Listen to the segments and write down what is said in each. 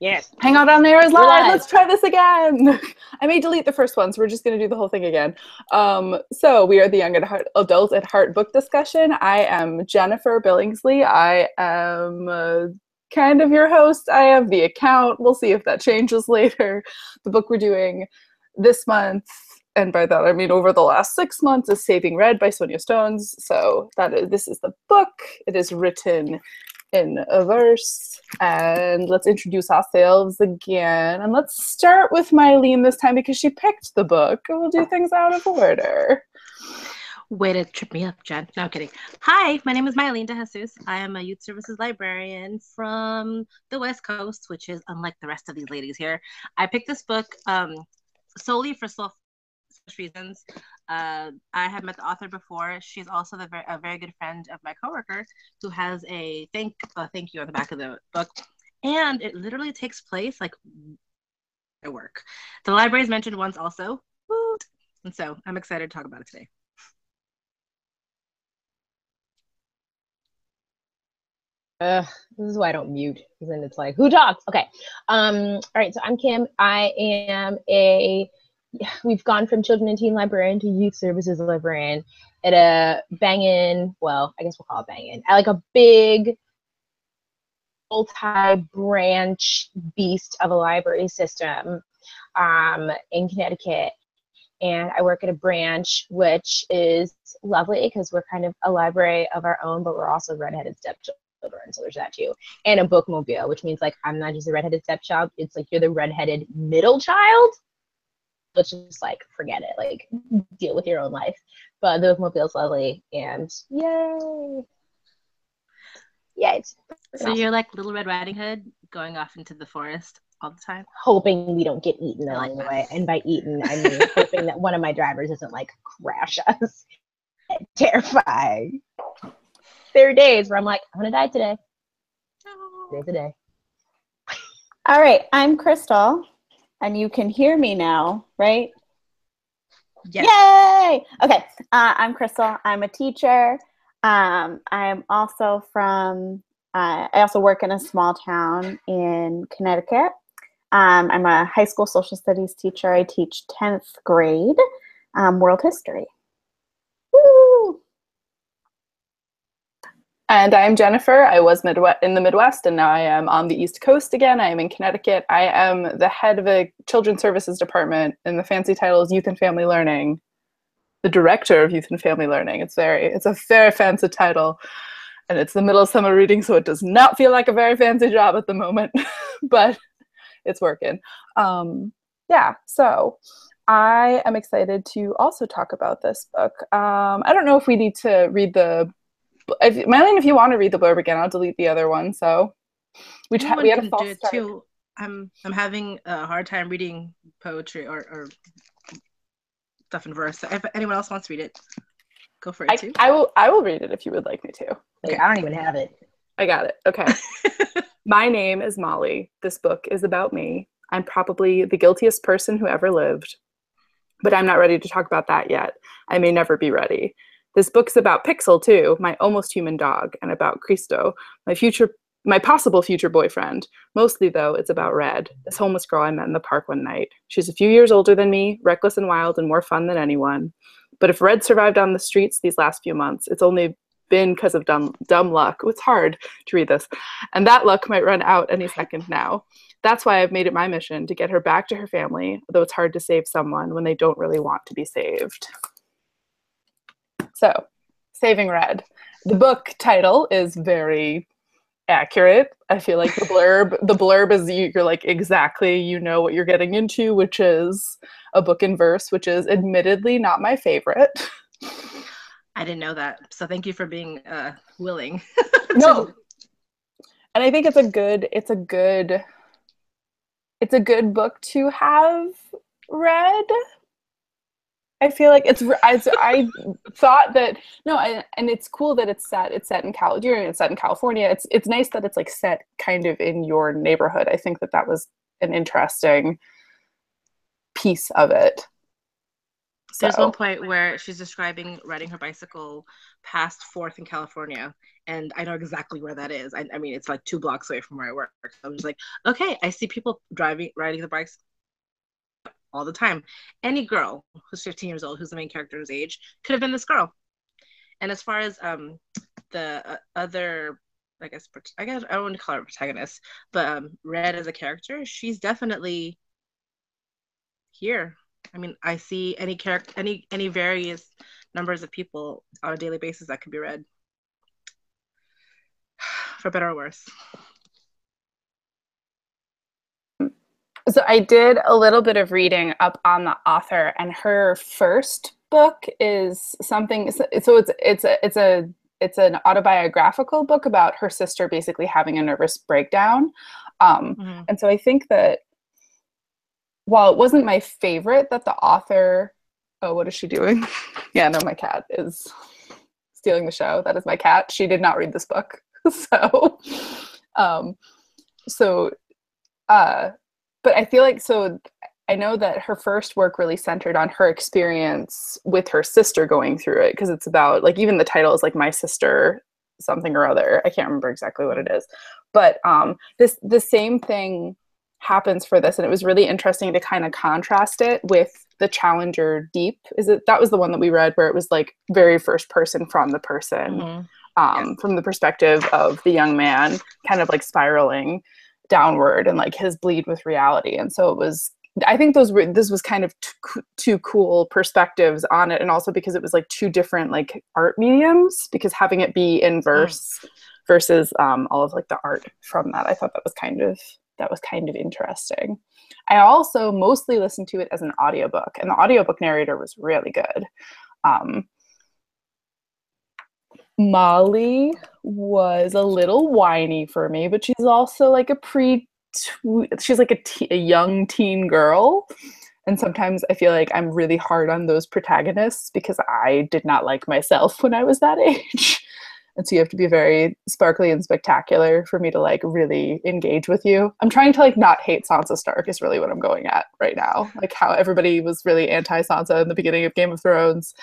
Yes. Hang out on air is live. live. Let's try this again. I may delete the first one, so we're just going to do the whole thing again. Um, so we are the Young at Heart, Adult at Heart book discussion. I am Jennifer Billingsley. I am uh, kind of your host. I have the account. We'll see if that changes later. The book we're doing this month, and by that I mean over the last six months, is Saving Red by Sonya Sones. So that is this is the book. It is written in a verse. And let's introduce ourselves again. And let's start with Mylene this time because she picked the book. We'll do things out of order. Way to trip me up, Jen. No I'm kidding. Hi, my name is Mylene De Jesus. I am a youth services librarian from the West Coast, which is unlike the rest of these ladies here. I picked this book um, solely for self reasons. Uh, I have met the author before. She's also the ver- a very good friend of my coworker who has a thank uh, thank you on the back of the book, and it literally takes place like at work. The library is mentioned once also, and so I'm excited to talk about it today. Uh, this is why I don't mute because then it's like, who talks? Okay. Um, all right. So I'm Kim. I am a, we've gone from children and teen librarian to youth services librarian at a banging, well, I guess we'll call it banging, at like a big multi-branch beast of a library system um, in Connecticut. And I work at a branch, which is lovely because we're kind of a library of our own, but we're also redheaded stepchildren so there's that too. And a bookmobile, which means like I'm not just a redheaded stepchild, it's like you're the redheaded middle child. Let's just like forget it, like deal with your own life. But the bookmobile's lovely and yay. Yeah, it's So you're like Little Red Riding Hood going off into the forest all the time. hoping we don't get eaten like along the way. And by eaten, I mean hoping that one of my drivers doesn't like crash us. Terrifying. There are days where I'm like, I'm gonna die today. Today's a day. All right, I'm Crystal, and you can hear me now, right? Yes. Yay! Okay, uh, I'm Crystal. I'm a teacher. Um, I'm also from, uh, I also work in a small town in Connecticut. Um, I'm a high school social studies teacher. I teach 10th grade um, world history. And I'm Jennifer. I was Midwest in the Midwest, and now I am on the East Coast again. I am in Connecticut. I am the head of a children's services department, and the fancy title is Youth and Family Learning. The director of Youth and Family Learning. It's very, it's a very fancy title, and it's the middle of summer reading, so it does not feel like a very fancy job at the moment, but it's working. Um, yeah. So I am excited to also talk about this book. Um, I don't know if we need to read the if, Marlene, if you want to read the blurb again, I'll delete the other one. So we, tra- Anyone we had a false do it start. too. I'm I'm having a hard time reading poetry or, or stuff in verse. So if anyone else wants to read it, go for it I, too. I will I will read it if you would like me to. Like, I don't even have it. I got it. Okay. My name is Molly. This book is about me. I'm probably the guiltiest person who ever lived. But I'm not ready to talk about that yet. I may never be ready. This book's about Pixel too, my almost human dog, and about Cristo, my future my possible future boyfriend. Mostly though, it's about Red, this homeless girl I met in the park one night. She's a few years older than me, reckless and wild and more fun than anyone. But if Red survived on the streets these last few months, it's only been because of dumb dumb luck. It's hard to read this. And that luck might run out any second now. That's why I've made it my mission to get her back to her family, though it's hard to save someone when they don't really want to be saved. So, Saving Red. The book title is very accurate. I feel like the blurb, the blurb is you, you're like exactly you know what you're getting into, which is a book in verse, which is admittedly not my favorite. I didn't know that. So thank you for being uh, willing. no and i think it's a good it's a good it's a good book to have read i feel like it's i, I thought that no I, and it's cool that it's set it's set in california it's set in california it's it's nice that it's like set kind of in your neighborhood i think that that was an interesting piece of it So. There's one point where she's describing riding her bicycle past Fourth in California, and I know exactly where that is. I, I mean, it's like two blocks away from where I work. So I'm just like, okay, I see people driving, riding the bikes all the time. Any girl who's 15 years old, who's the main character's age, could have been this girl. And as far as um the uh, other, I guess I guess I wouldn't call her protagonist, but um, Red as a character, she's definitely here. I mean, I see any character, any any various numbers of people on a daily basis that could be read, for better or worse. So I did a little bit of reading up on the author, and her first book is something. So it's it's a it's a it's an autobiographical book about her sister basically having a nervous breakdown, um, mm-hmm. and so I think that while it wasn't my favorite, that the author. Oh, what is she doing? yeah, no, my cat is stealing the show. That is my cat. She did not read this book, so um, so uh but I feel like so I know that her first work really centered on her experience with her sister going through it because it's about like even the title is like my sister something or other. I can't remember exactly what it is. But um this the same thing happens for this and it was really interesting to kind of contrast it with the Challenger Deep. Is it that was the one that we read where it was like very first person from the person. Mm-hmm. Um, from the perspective of the young man kind of like spiraling downward and like his bleed with reality. And so it was i think those were this was kind of two cool perspectives on it. And also because it was like two different like art mediums because having it be in verse mm. versus um, all of like the art from that i thought that was kind of that was kind of interesting. I also mostly listened to it as an audiobook and the audiobook narrator was really good. Um, Molly was a little whiny for me, but she's also like a pre she's like a, te- a young teen girl. And sometimes I feel like I'm really hard on those protagonists because I did not like myself when I was that age. and so you have to be very sparkly and spectacular for me to like really engage with you. I'm trying to like not hate Sansa Stark is really what I'm going at right now. Like how everybody was really anti Sansa in the beginning of Game of Thrones.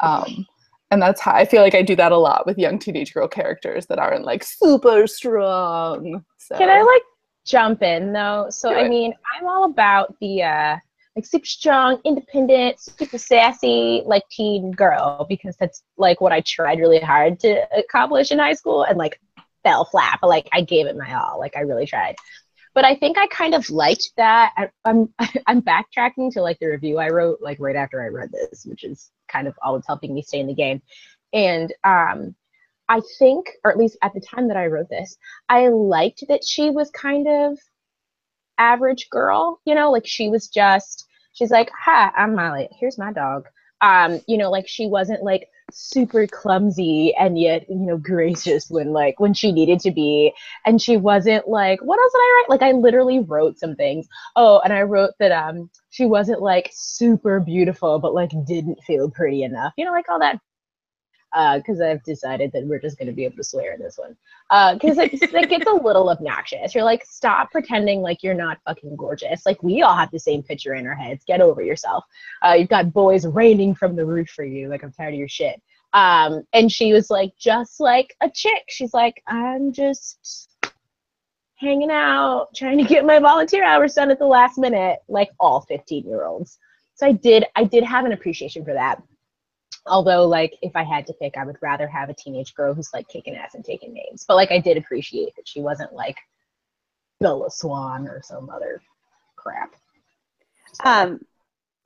Um, and that's how I feel like I do that a lot with young teenage girl characters that aren't like super strong. So. Can I like jump in though? So I mean, I'm all about the uh like super strong, independent, super sassy, like teen girl because that's like what I tried really hard to accomplish in high school and like fell flat, but like I gave it my all. Like I really tried. But I think I kind of liked that. I, I'm I'm backtracking to like the review I wrote like right after I read this, which is kind of always helping me stay in the game. And um, I think, or at least at the time that I wrote this, I liked that she was kind of average girl, you know, like she was just, she's like, hi, I'm Molly. Here's my dog. Um, you know, like she wasn't like super clumsy and yet, you know, gracious when like when she needed to be. And she wasn't like, what else did I write? Like I literally wrote some things. Oh, and I wrote that um she wasn't like super beautiful, but like didn't feel pretty enough. You know, like all that because uh, I've decided that we're just going to be able to swear in this one. Because uh, it, it gets a little obnoxious. You're like, stop pretending like you're not fucking gorgeous. Like, we all have the same picture in our heads. Get over yourself. Uh, you've got boys raining from the roof for you. Like, I'm tired of your shit. Um, and she was like, just like a chick. She's like, I'm just hanging out, trying to get my volunteer hours done at the last minute, like all 15 year olds. So I did, I did have an appreciation for that although like if i had to pick i would rather have a teenage girl who's like kicking ass and taking names but like i did appreciate that she wasn't like bella swan or some other crap so. um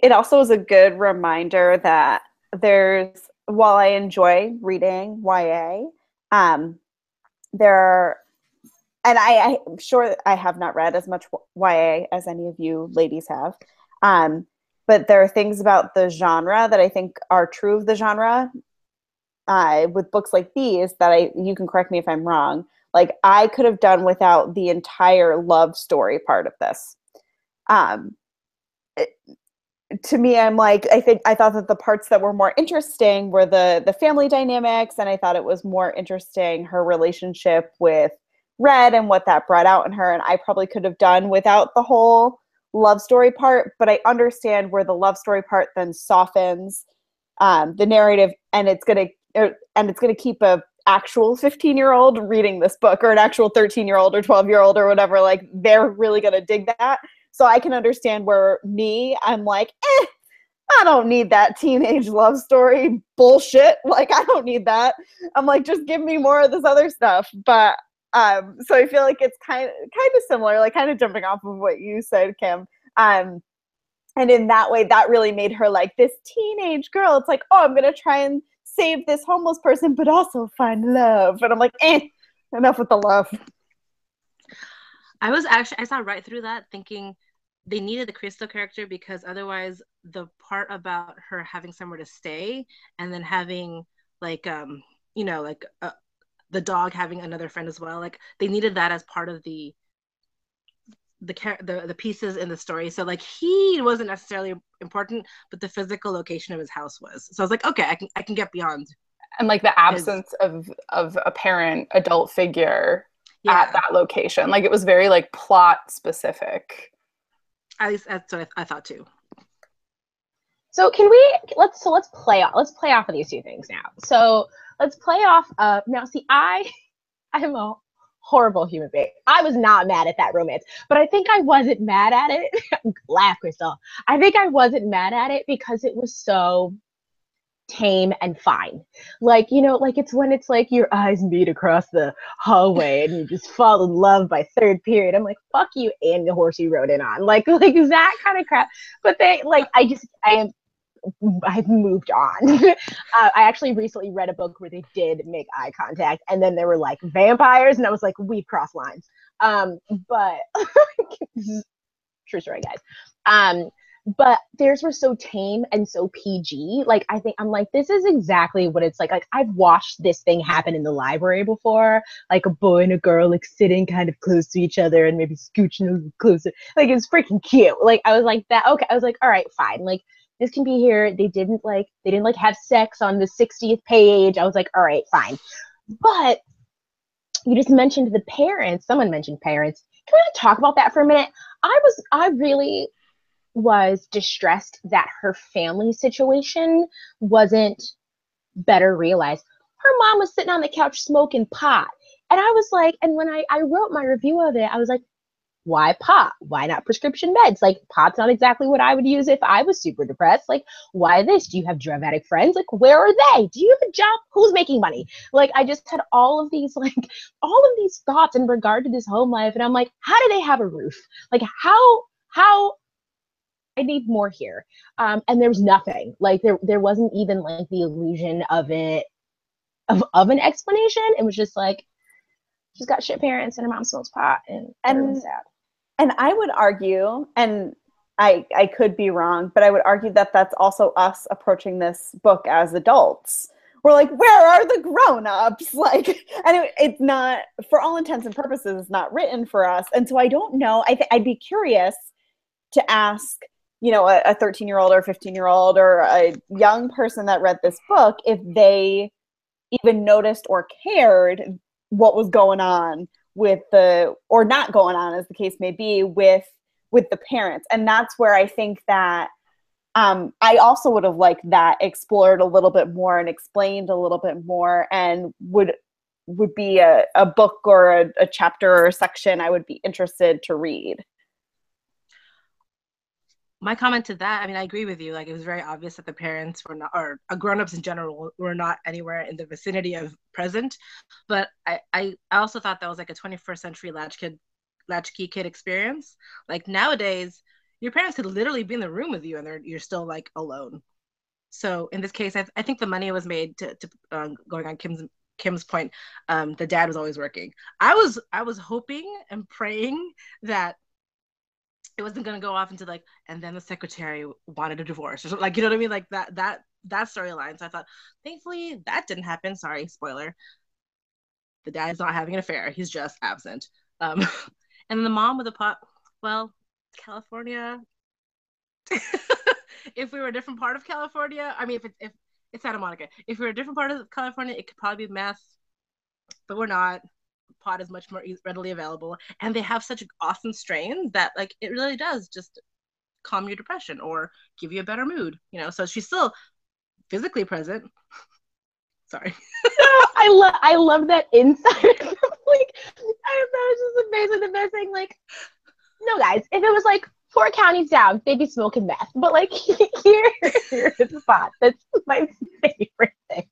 it also was a good reminder that there's while i enjoy reading ya um there are and I, i'm sure i have not read as much ya as any of you ladies have um but there are things about the genre that I think are true of the genre. Uh, with books like these, that I you can correct me if I'm wrong. Like I could have done without the entire love story part of this. Um, it, to me, I'm like I think I thought that the parts that were more interesting were the the family dynamics, and I thought it was more interesting her relationship with Red and what that brought out in her. And I probably could have done without the whole love story part, but I understand where the love story part then softens um, the narrative, and it's gonna er, and it's gonna keep a actual 15 year old reading this book or an actual 13 year old or 12 year old or whatever like they're really going to dig that. So i can understand where me i'm like eh i don't need that teenage love story bullshit. Like i don't need that. I'm like just give me more of this other stuff. But um so i feel like it's kind of kind of similar like kind of jumping off of what you said Kym um and in that way that really made her like this teenage girl it's like oh i'm gonna try and save this homeless person, but also find love. And I'm like, eh, enough with the love. I was actually I saw right through that thinking they needed the Crystal character because otherwise the part about her having somewhere to stay and then having like um you know like uh, the dog having another friend as well like they needed that as part of the the the the pieces in the story. So like he wasn't necessarily important, but the physical location of his house was. So I was like, okay, I can I can get beyond. And like the absence his... of of a parent adult figure yeah. at that location, like it was very like plot specific. At least that's what I, I thought too. So can we let's so let's play off let's play off of these two things now. So let's play off uh now see I I am a horrible human being. I was not mad at that romance, but I think I wasn't mad at it. Laugh, Crystal. I think I wasn't mad at it because it was so tame and fine. Like, you know, like it's when it's like your eyes meet across the hallway and you just fall in love by third period. I'm like, fuck you and the horse you rode in on. Like, like that kind of crap. But they like I just I am I've moved on. uh, I actually recently read a book where they did make eye contact, and then there were like vampires, and I was like, we've crossed lines. Um, but true story, guys. Um, but theirs were so tame and so PG. Like I think I'm like, this is exactly what it's like. Like I've watched this thing happen in the library before, like a boy and a girl like sitting kind of close to each other and maybe scooching closer. Like it's freaking cute. Like I was like that. Okay, I was like, all right, fine. Like this can be here. They didn't like they didn't like have sex on the 60th page. I was like, all right, fine. But you just mentioned the parents. Someone mentioned parents. Can we talk about that for a minute? I was I really was distressed that her family situation wasn't better realized. Her mom was sitting on the couch smoking pot. And I was like, and when I, I wrote my review of it, I was like, why pot? Why not prescription meds? Like pot's not exactly what I would use if I was super depressed. Like, why this? Do you have dramatic friends? Like, where are they? Do you have a job? Who's making money? Like, I just had all of these, like, all of these thoughts in regard to this home life. And I'm like, how do they have a roof? Like, how, how I need more here. Um, and there was nothing. Like there there wasn't even like the illusion of it of, of an explanation. It was just like she's got shit parents and her mom smokes pot and and and I would argue, and I I could be wrong, but I would argue that that's also us approaching this book as adults. We're like, where are the grown-ups? Like, and it, it's not, for all intents and purposes, it's not written for us. And so I don't know. I th- I'd be curious to ask, you know, a 13 year old or 15 year old or a young person that read this book if they even noticed or cared what was going on with the or not going on as the case may be with with the parents. And that's where i think that um, i also would have liked that explored a little bit more and explained a little bit more and would would be a, a book or a, a chapter or a section i would be interested to read my comment to that, I mean, I agree with you. Like, it was very obvious that the parents were not, or uh, grown-ups in general, were not anywhere in the vicinity of present. But I, I, I also thought that was like a 21st century latch kid, latchkey kid experience. Like nowadays, your parents could literally be in the room with you, and you're still like alone. So in this case, I, I think the money was made to, to uh, going on Kym's Kym's point. Um, the dad was always working. I was I was hoping and praying that it wasn't gonna go off into like, and then the secretary wanted a divorce or something. Like, you know what I mean? Like that that that storyline. So I thought, thankfully, that didn't happen. Sorry, spoiler. The dad is not having an affair. He's just absent. Um, and the mom with a pot. Well, California. if we were a different part of California, I mean, if it's if it's Santa Monica, if we are a different part of California, it could probably be meth, but we're not. Pot is much more readily available, and they have such awesome strains that like it really does just calm your depression or give you a better mood. You know, so she's still physically present. Sorry. I love I love that insight. like I it was just amazing. The best thing, like, no guys, if it was like four counties down, they'd be smoking meth. But like here, here is the spot. That's my favorite thing.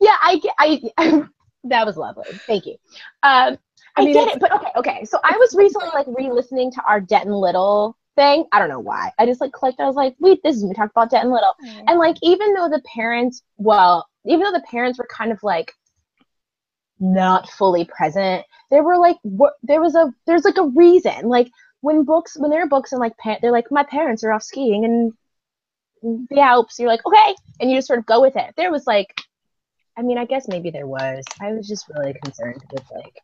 Yeah, I I, I that was lovely. Thank you. Um I, I mean, get it, but okay, okay. So I was recently like re-listening to our Denton Little thing. I don't know why. I just like clicked. I was like, wait, this is we talked about Denton Little. And like, even though the parents, well, even though the parents were kind of like not fully present, there were like, what, there was a, there's like a reason. Like when books, when there are books and like, pa- they're like, my parents are off skiing and the Alps. You're like, okay, and you just sort of go with it. There was like, I mean, I guess maybe there was. I was just really concerned with like,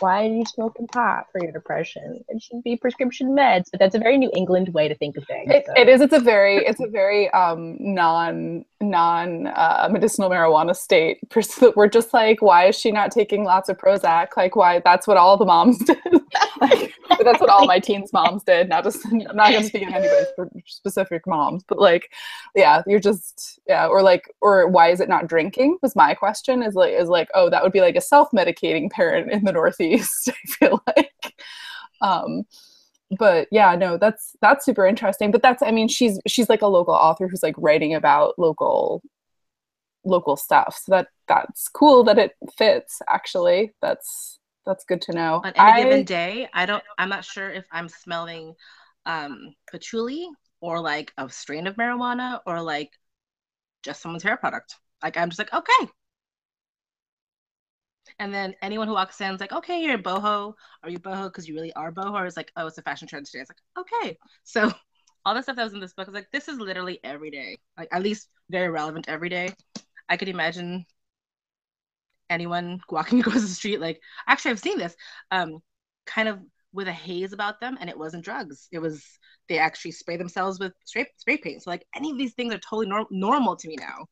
why are you smoking pot for your depression? It should be prescription meds, but that's a very New England way to think of things. It, it is. It's a very. It's a very um, non non uh, medicinal marijuana state. We're just like, why is she not taking lots of Prozac? Like, why? That's what all the moms did. like, that's what all my teens moms did. Not just. I'm not going to speak of anybody's sp- specific moms, but like, yeah, you're just yeah. Or like, or why is it not drinking? Was my question. Is like is like, oh, that would be like a self medicating parent in the Northeast. I feel like. Um, but yeah no that's that's super interesting but that's i mean she's she's like a local author who's like writing about local local stuff so that that's cool that it fits actually that's that's good to know. On any I- given day i don't i'm not sure if i'm smelling um patchouli or like a strain of marijuana or like just someone's hair product. Like i'm just like okay and then anyone who walks in is like okay you're boho. Are you boho because you really are boho? Or it's like oh it's a fashion trend today. It's like okay. So all the stuff that was in this book is like this is literally every day. Like at least very relevant every day. I could imagine anyone walking across the street like actually i've seen this um kind of with a haze about them and it wasn't drugs. It was they actually spray themselves with spray, spray paint. So like any of these things are totally nor- normal to me now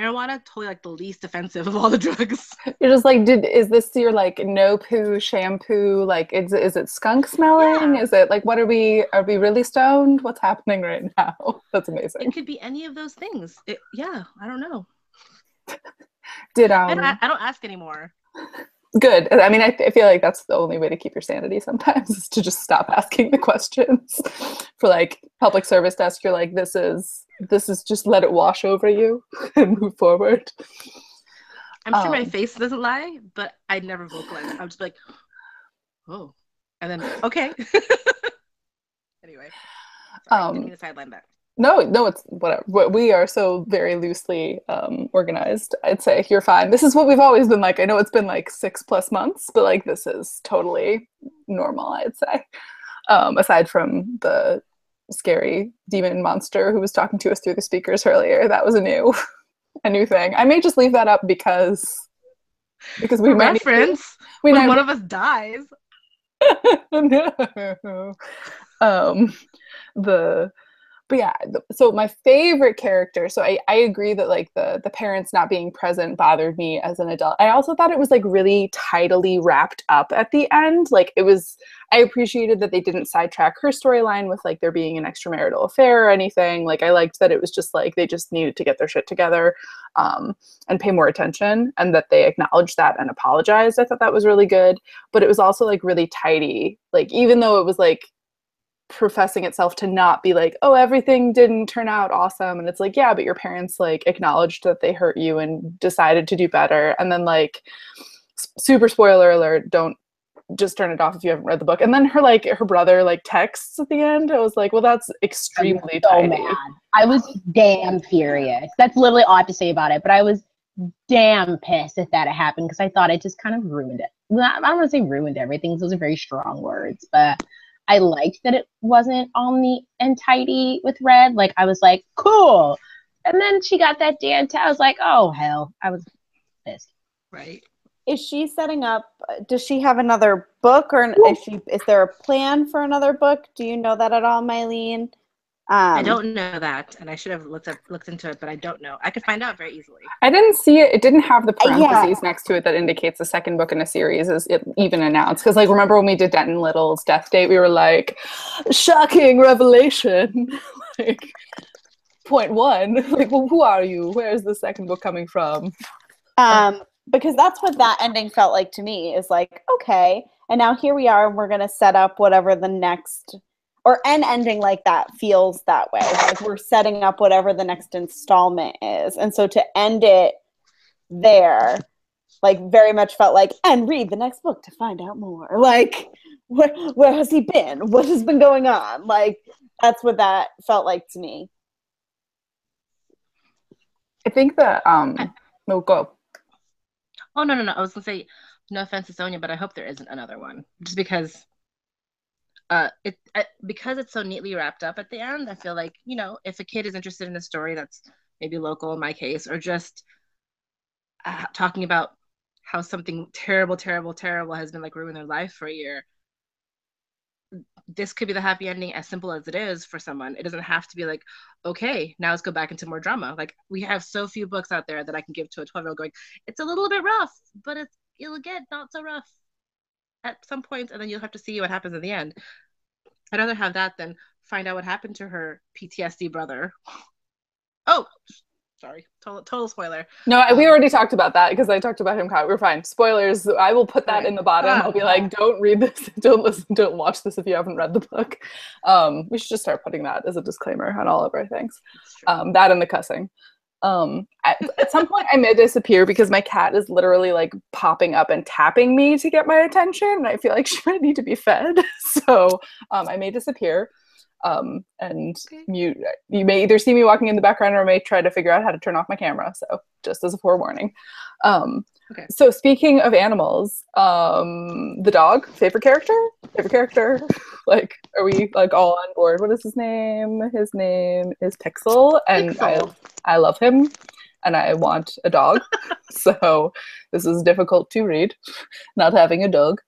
marijuana totally like the least offensive of all the drugs. You're just like did is this your like no poo shampoo like is, is it skunk smelling? Yeah. is it like what are we are we really stoned? What's happening right now? That's amazing. it could be any of those things. It, yeah i don't know. Did I, um don't, I don't ask anymore good. I mean I, I feel like that's the only way to keep your sanity sometimes is to just stop asking the questions. For like public service desk you're like this is this is just let it wash over you and move forward. I'm sure my Um, face doesn't lie but i never vocalize. I'm just like oh and then okay. Anyway sorry, Um, didn't mean to sideline that no no it's whatever But we are so very loosely um, organized. I'd say you're fine. This is what we've always been like. I know it's been like six plus months but like this is totally normal i'd say. Um, aside from the scary demon monster who was talking to us through the speakers earlier that was a new a new thing. I may just leave that up because because we might to- reference we when might one of us dies. No. Um, the but yeah, so my favorite character. So I I agree that like the the parents not being present bothered me as an adult. I also thought it was like really tidily wrapped up at the end. Like it was. I appreciated that they didn't sidetrack her storyline with like there being an extramarital affair or anything. Like I liked that it was just like they just needed to get their shit together um, and pay more attention, and that they acknowledged that and apologized. I thought that was really good but it was also like really tidy. Like even though it was like professing itself to not be like, oh, everything didn't turn out awesome. And it's like, yeah, but your parents like acknowledged that they hurt you and decided to do better. And then like super spoiler alert, don't just turn it off if you haven't read the book. And then her like her brother like texts at the end. I was like, well, that's extremely so tidy. mad. I was damn furious. That's literally all I have to say about it. But I was damn pissed if that had happened because I thought it just kind of ruined it. I don't want to say ruined everything. Those are very strong words, but I liked that it wasn't all neat and tidy with red. Like I was like, cool. And then she got that damn. I was like, oh hell. I was pissed. right Is she setting up? Does she have another book, or is she? Is there a plan for another book? Do you know that at all, Mylene? Um, I don't know that, and I should have looked up looked into it, but I don't know. I could find out very easily. I didn't see it. It didn't have the Uh, yeah. parentheses next to it that indicates the second book in a series is it even announced. Because like remember when we did Denton Little's death date, we were like, shocking revelation. like point one. Like, well, who are you? Where's the second book coming from? um, because that's what that ending felt like to me is like okay and now here we are and we're going to set up whatever the next or an ending like that feels that way like we're setting up whatever the next installment is and so to end it there like very much felt like and read the next book to find out more like where, where has he been what has been going on like that's what that felt like to me I think that um no go. Oh no no no! I was gonna say no offense to Sonya, but I hope there isn't another one, just because. Uh, it I, because it's so neatly wrapped up at the end. I feel like you know, if a kid is interested in a story that's maybe local in my case, or just uh, talking about how something terrible, terrible, terrible has been like ruining their life for a year, this could be the happy ending as simple as it is for someone. It doesn't have to be like, okay, now let's go back into more drama. Like we have so few books out there that I can give to a 12 year old going, it's a little bit rough, but it's it'll get not so rough at some point, and then you'll have to see what happens in the end. I'd rather have that than find out what happened to her PTSD brother. Oh, sorry, total, total spoiler. No, I- we Um, already talked about that because I talked about him. We're fine. Spoilers. I will put that Okay. in the bottom. Ah, I'll be like, don't read this. Don't listen. Don't watch this if you haven't read the book. Um, we should just start putting that as a disclaimer on all of our things. Um, that and the cussing. Um, at, at some point, I may disappear because my cat is literally like popping up and tapping me to get my attention, and I feel like she might need to be fed. So um, I may disappear. Um, and Okay. you you may either see me walking in the background or I may try to figure out how to turn off my camera. So just as a forewarning. Um, Okay. So speaking of animals, um, the dog favorite character, favorite character. Like, are we like all on board? What is his name? His name is Pixel, and Pixel. I I love him, and I want a dog. so this is difficult to read, not having a dog.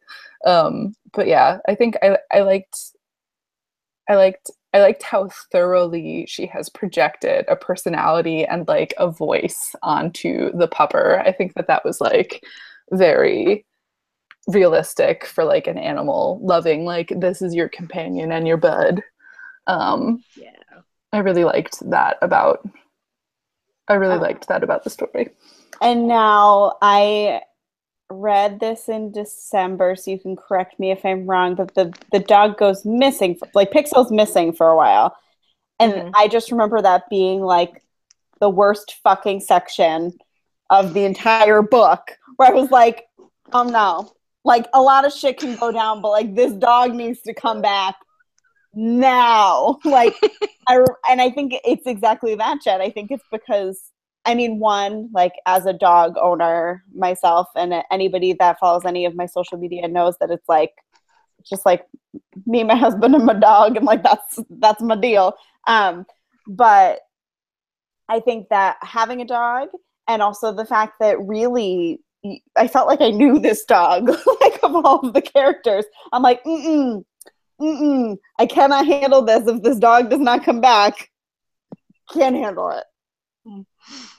Um, but yeah, I think I I liked I liked I liked how thoroughly she has projected a personality and like a voice onto the pupper. I think that that was like very realistic for like an animal loving like this is your companion and your bud. Um yeah. I really liked that about I really Oh. liked that about the story. And now I read this in December, so you can correct me if I'm wrong, but the, the dog goes missing, for, like Pixel's missing for a while. And Mhm. I just remember that being like the worst fucking section of the entire book, where I was like, oh no, like a lot of shit can go down, but like this dog needs to come back now. Like, I, and I think it's exactly that, Jen. I think it's because I mean, one, like as a dog owner myself, and anybody that follows any of my social media knows that it's like just like me, my husband, and my dog, and like that's that's my deal. Um, but I think that having a dog, and also the fact that really, I felt like I knew this dog, like of all of the characters. I'm like, mm mm, mm mm, I cannot handle this if this dog does not come back. Can't handle it.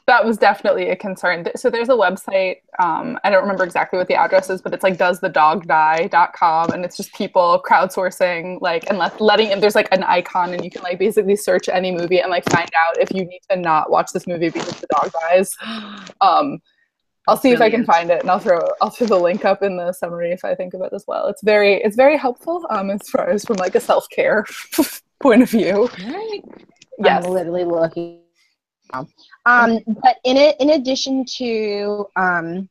That was definitely a concern. So there's a website, um, I don't remember exactly what the address is, but it's like doesthedogdie.com and it's just people crowdsourcing like and let, letting and there's like an icon and you can like basically search any movie and like find out if you need to not watch this movie because the dog dies. Um I'll see if I can find it and I'll throw I'll throw the link up in the summary if I think of it as well. It's very it's very helpful um as far as from like a self-care point of view. Right. Yes. I'm literally looking. Now. Um, but in it, in addition to um,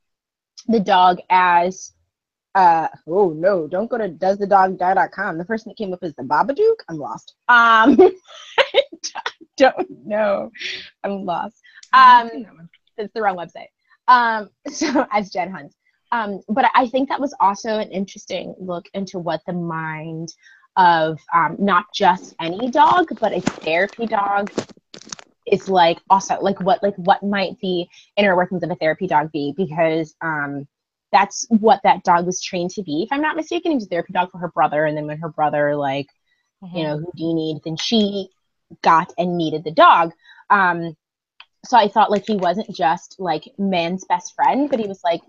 the dog as uh oh no, don't go to doesthedogdie.com. The thing that came up is the Babadook. I'm lost. Um, I don't know. I'm lost. Um, it's the wrong website. Um, so as Jen Hunt. Um, but I think that was also an interesting look into what the mind of um, not just any dog, but a therapy dog is like also like what like what might the inner workings of a therapy dog be because um that's what that dog was trained to be if i'm not mistaken he was a therapy dog for her brother and then when her brother like you know houdini then she got and needed the dog. Um, so I thought like he wasn't just like man's best friend, but he was like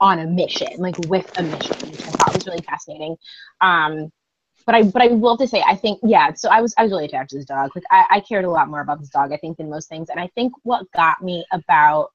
on a mission, like with a mission, which I thought was really fascinating. Um, but I but I will have to say I think yeah. So I was I was really attached to this dog. Like I, I cared a lot more about this dog I think than most things. And I think what got me about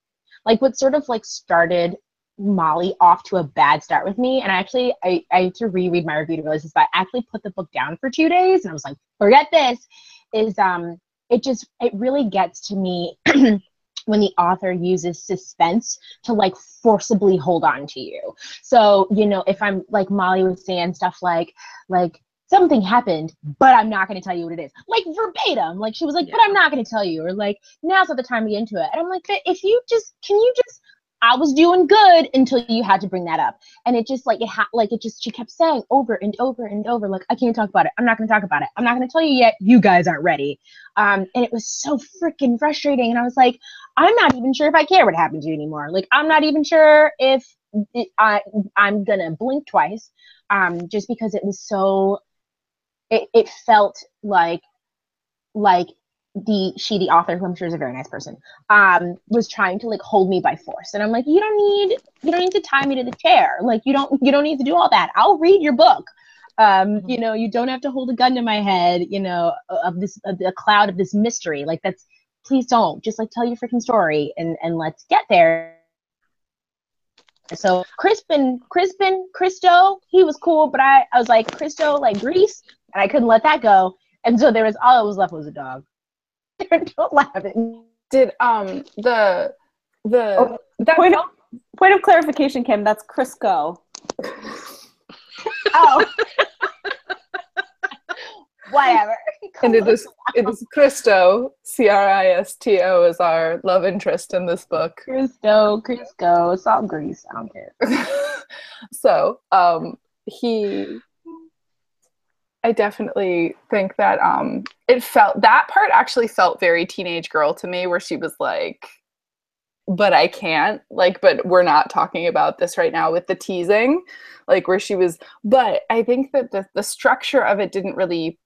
like what sort of like started Molly off to a bad start with me. And I actually I, I had to reread my review to realize this, but I actually put the book down for two days and I was like, forget this. Is um it just it really gets to me when the author uses suspense to like forcibly hold on to you. So, you know, if I'm like Molly was saying stuff like like something happened, but I'm not going to tell you what it is. Like verbatim. Like she was like, yeah. but I'm not going to tell you. Or like, now's not the time to get into it. And I'm like, if you just, can you just, I was doing good until you had to bring that up. And it just like, it had, like, it just, she kept saying over and over and over, like, I can't talk about it. I'm not going to talk about it. I'm not going to tell you yet. You guys aren't ready. Um, and it was so freaking frustrating. And I was like, I'm not even sure if I care what happened to you anymore. Like, I'm not even sure if it, I, I'm going to blink twice. Um, just because it was so it, it felt like like the she the author who i'm sure is a very nice person um was trying to like hold me by force. And i'm like you don't need you don't need to tie me to the chair. Like you don't you don't need to do all that. I'll read your book. Um mm-hmm. you know you don't have to hold a gun to my head you know of this of a cloud of this mystery. Like that's please don't. Just like tell your freaking story and and let's get there. So Crispin, Crispin, Cristo, he was cool, but I, I was like Cristo, like Grease, and I couldn't let that go. And so there was all that was left was a dog. Don't laugh at me. Did um the the oh, that point, of, point of clarification, Kym? That's Crisco. oh. Whatever. and it is it is Cristo, C R I S T O, is our love interest in this book. Cristo, Crisco, salt grease. I don't care. so, um, he I definitely think that um it felt that part actually felt very teenage girl to me where she was like but I can't like but we're not talking about this right now with the teasing like where she was but I think that the the structure of it didn't really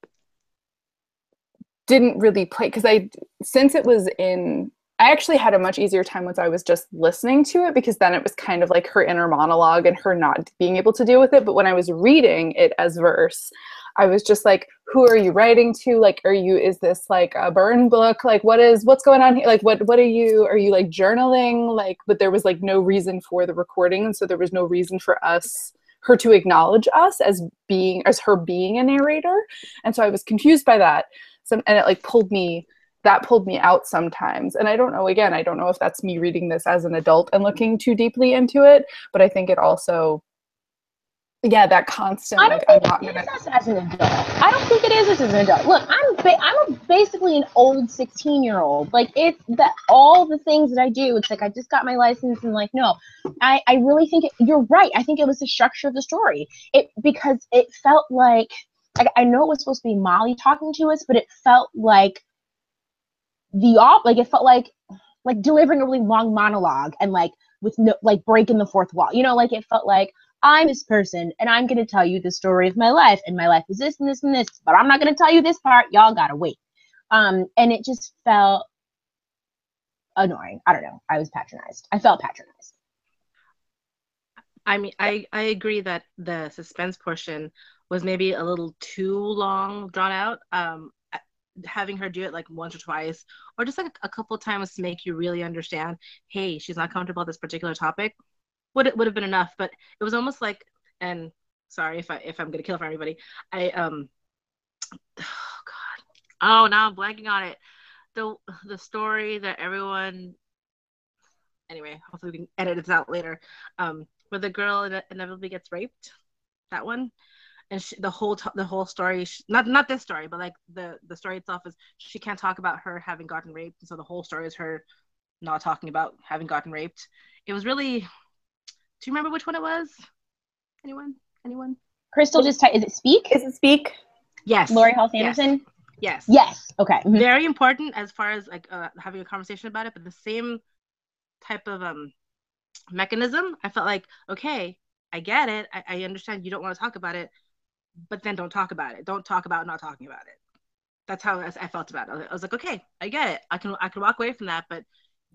didn't really play because I since it was in I actually had a much easier time once I was just listening to it because then it was kind of like her inner monologue and her not being able to deal with it. But when I was reading it as verse, I was just like, who are you writing to? Like, are you, is this like a burn book? Like, what is, what's going on here? Like, what, what are you, are you like journaling? Like, but there was like no reason for the recording. And so there was no reason for us, her to acknowledge us as being, as her being a narrator. And so I was confused by that. So, and it like pulled me that pulled me out sometimes. And I don't know, again, I don't know if that's me reading this as an adult and looking too deeply into it, but I think it also yeah, that constant. I don't like, think it is as an adult. I don't think it is as an adult. Look, I'm ba- I'm basically an old 16 year old. Like it's that all the things that I do. It's like I just got my license and like no, I I really think it, you're right. I think it was the structure of the story. It because it felt like I, I know it was supposed to be Molly talking to us, but it felt like the op like it felt like like delivering a really long monologue and like with no like breaking the fourth wall. You know, like it felt like I'm this person and I'm going to tell you the story of my life and my life is this and this and this, but I'm not going to tell you this part. Y'all got to wait. Um, and it just felt annoying. I don't know. I was patronized. I felt patronized. I mean, I, I agree that the suspense portion was maybe a little too long drawn out. Um, having her do it like once or twice, or just like a couple times to make you really understand, hey, she's not comfortable with this particular topic would it would have been enough, but it was almost like and sorry if I if I'm gonna kill for everybody. I um oh god. Oh now I'm blanking on it. The the story that everyone anyway, hopefully we can edit this out later. Um where the girl inevitably gets raped. That one. And she, the whole t- the whole story, she, not not this story, but like the the story itself is she can't talk about her having gotten raped, and so the whole story is her not talking about having gotten raped. It was really do you remember which one it was? Anyone? Anyone? Crystal just t- is it Speak? Is it Speak? Yes. Laurie Halse Anderson. Yes. Yes. Okay. Mm-hmm. Very important as far as like uh, having a conversation about it, but the same type of um mechanism. I felt like okay, I get it. I, I understand you don't want to talk about it, but then don't talk about it. Don't talk about not talking about it. that's how I, I felt about it. I was like, okay, I get it. I can I can walk away from that, but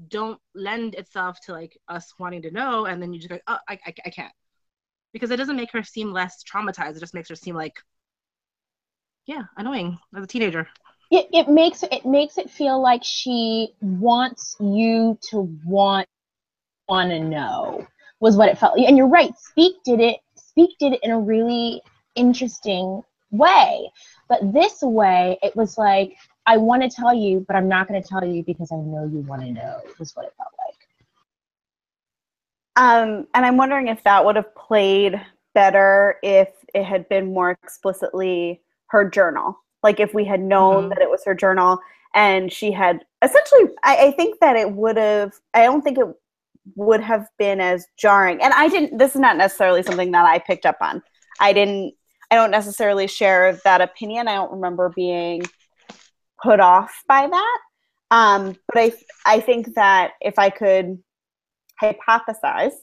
don't lend itself to like us wanting to know, and then you just go, oh, I, I, I can't, because it doesn't make her seem less traumatized. It just makes her seem like, yeah, annoying as a teenager. It, it makes it makes it feel like she wants you to want want to know was what it felt. Like. and you're right. Speak did it. Speak did it in a really interesting way. But this way, it was like, I want to tell you, but I'm not going to tell you because I know you want to know, was what it felt like. Um, and I'm wondering if that would have played better if it had been more explicitly her journal. Like if we had known mm-hmm. that it was her journal and she had essentially, I, I think that it would have, I don't think it would have been as jarring. And I didn't, this is not necessarily something that I picked up on. I didn't I don't necessarily share that opinion. I don't remember being put off by that. Um, but I I think that if I could hypothesize,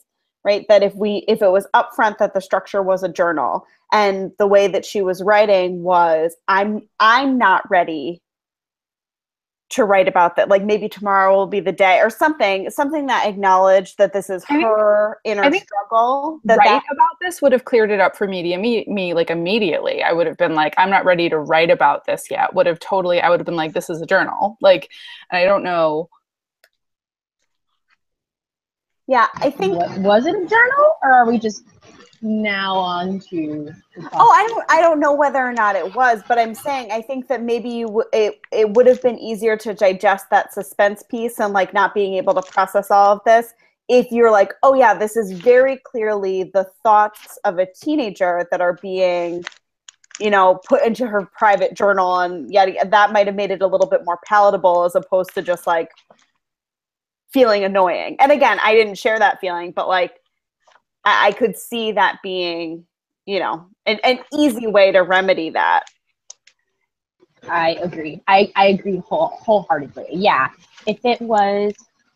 right, that if we if it was upfront that the structure was a journal and the way that she was writing was I'm I'm not ready to write about that like maybe tomorrow will be the day or something something that acknowledged that this is her inner struggle that write that- about this would have cleared it up for me to me, me like immediately. I would have been like i'm not ready to write about this yet. Would have totally i would have been like this is a journal. Like and i don't know. Yeah i think was it a journal or are we just now on to oh i don't i don't know whether or not it was but i'm saying i think that maybe you w- it, it would have been easier to digest that suspense piece and like not being able to process all of this if you're like oh yeah this is very clearly the thoughts of a teenager that are being you know put into her private journal and yet that might have made it a little bit more palatable as opposed to just like feeling annoying. And again i didn't share that feeling but like I, I could see that being, you know, an, an easy way to remedy that. I agree. I, I agree whole, wholeheartedly. Yeah. If it was,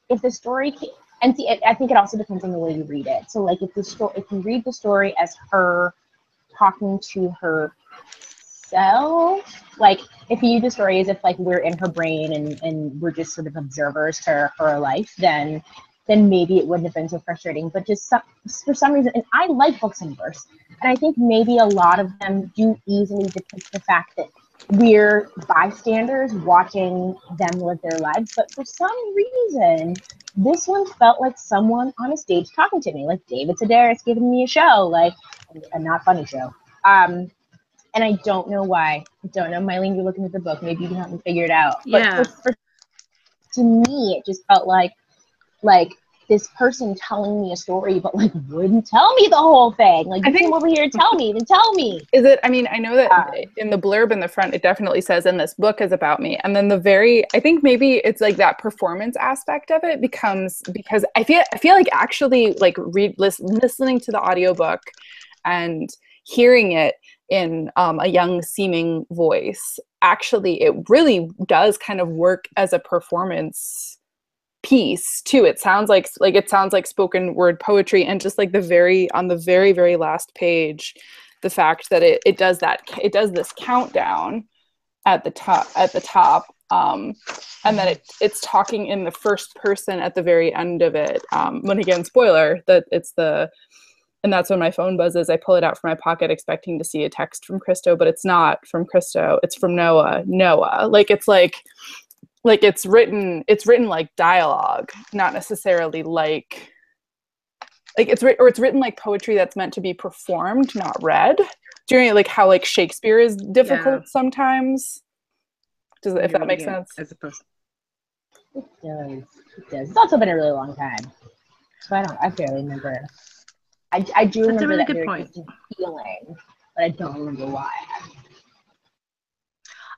if the story, and see, it, I think it also depends on the way you read it. So, like, if the story, if you read the story as her talking to herself, like, if you read the story as if like we're in her brain and and we're just sort of observers to her life, then then maybe it wouldn't have been so frustrating. But just some, for some reason, and I like books in verse, and I think maybe a lot of them do easily depict the fact that we're bystanders watching them live their lives. But for some reason, this one felt like someone on a stage talking to me, like David Sedaris giving me a show, like a not funny show. Um, and I don't know why. I don't know. Mylene, you're looking at the book. Maybe you can help me figure it out. But yeah. For, for, to me, it just felt like like this person telling me a story, but like wouldn't tell me the whole thing. Like, I think, over here and tell me, then tell me. Is it? I mean, I know that yeah. in the blurb in the front, it definitely says, "And this book is about me." And then the very, I think maybe it's like that performance aspect of it becomes because I feel, I feel like actually like read listen, listening to the audiobook and hearing it in um, a young seeming voice actually it really does kind of work as a performance piece too. It sounds like like it sounds like spoken word poetry and just like the very on the very very last page the fact that it, it does that it does this countdown at the top at the top um, and then it, it's talking in the first person at the very end of it. Um, when again spoiler that it's the and that's when my phone buzzes. I pull it out from my pocket expecting to see a text from Cristo but it's not from Cristo. It's from noah. Noah. Like it's like like it's written it's written like dialogue not necessarily like like it's written or it's written like poetry that's meant to be performed not read. Do you know like how like shakespeare is difficult yeah. sometimes. Does if that makes sense? as opposed it does it does. It's also been a really long time. So i don't i barely remember. I, I do that's remember a really that good very point. feeling but i don't remember why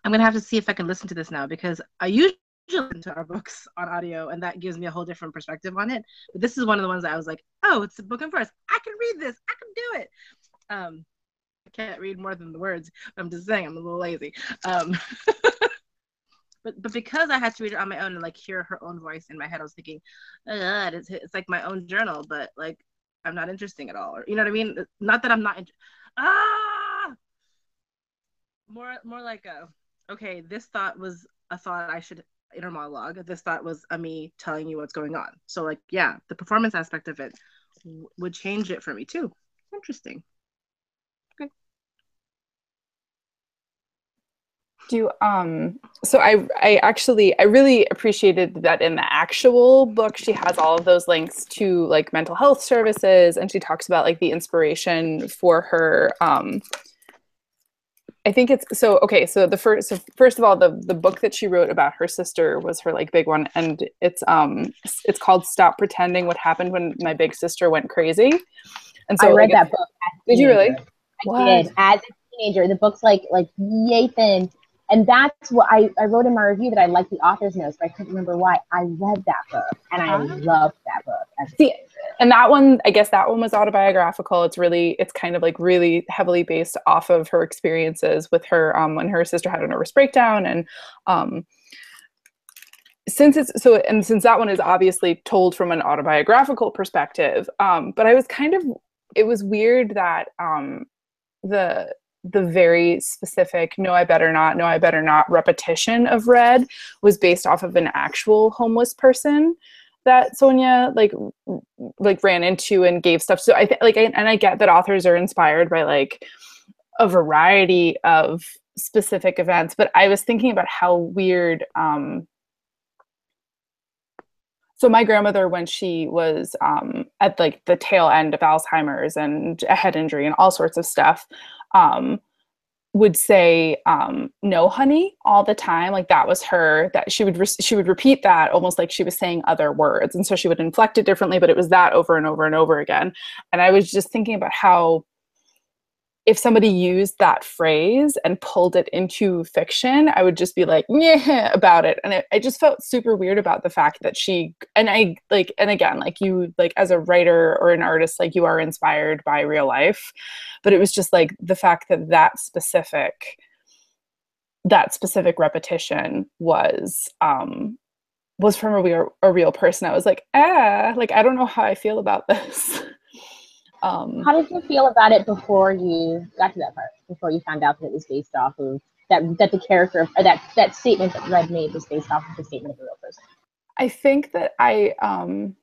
I'm gonna have to see if I can listen to this now because I usually listen to our books on audio, and that gives me a whole different perspective on it. But this is one of the ones that I was like, oh, it's a book in verse. I can read this. I can do it. Um, I can't read more than the words. I'm just saying I'm a little lazy. Um, but but because I had to read it on my own and like hear her own voice in my head, I was thinking, it's it's like my own journal, but like I'm not interesting at all. Or you know what I mean? Not that I'm not. In- ah, more more like a okay, this thought was a thought I should inner monologue. This thought was a me telling you what's going on. So like, yeah, the performance aspect of it w- would change it for me too. Interesting. do um so i i actually i really appreciated that in the actual book she has all of those links to like mental health services and she talks about like the inspiration for her um I think it's so okay. So the first, so first of all, the the book that she wrote about her sister was her like big one, and it's um it's called "Stop Pretending: What Happened When My Big Sister Went Crazy." And so I read like, that book. Did you really? I what? did as a teenager. The book's like like yay thin, and that's what I, I wrote in my review that I liked the author's notes, but I couldn't remember why. I read that book and I loved that book. As See, and that one, I guess that one was autobiographical. It's really, it's kind of like really heavily based off of her experiences with her um, when her sister had a nervous breakdown. And um, since it's so, and since that one is obviously told from an autobiographical perspective, um, but I was kind of, it was weird that um, the the very specific no i better not no i better not repetition of red was based off of an actual homeless person that Sonya like like ran into and gave stuff so i think like I, and i get that authors are inspired by like a variety of specific events but i was thinking about how weird um so my grandmother when she was um, at like the tail end of alzheimer's and a head injury and all sorts of stuff um, would say um, no honey all the time like that was her that she would re- she would repeat that almost like she was saying other words. And so she would inflect it differently but it was that over and over and over again. And i was just thinking about how if somebody used that phrase and pulled it into fiction, I would just be like, yeah, about it. And it, I just felt super weird about the fact that she, and I like, and again, like you, like as a writer or an artist, like you are inspired by real life. But it was just like the fact that that specific, that specific repetition was, um, was from a real, a real person. I was like, ah, like, I don't know how I feel about this. Um, How did you feel about it before you got to that part? Before you found out that it was based off of that that the character or that that statement that Red made was based off of the statement of a real person. I think that I um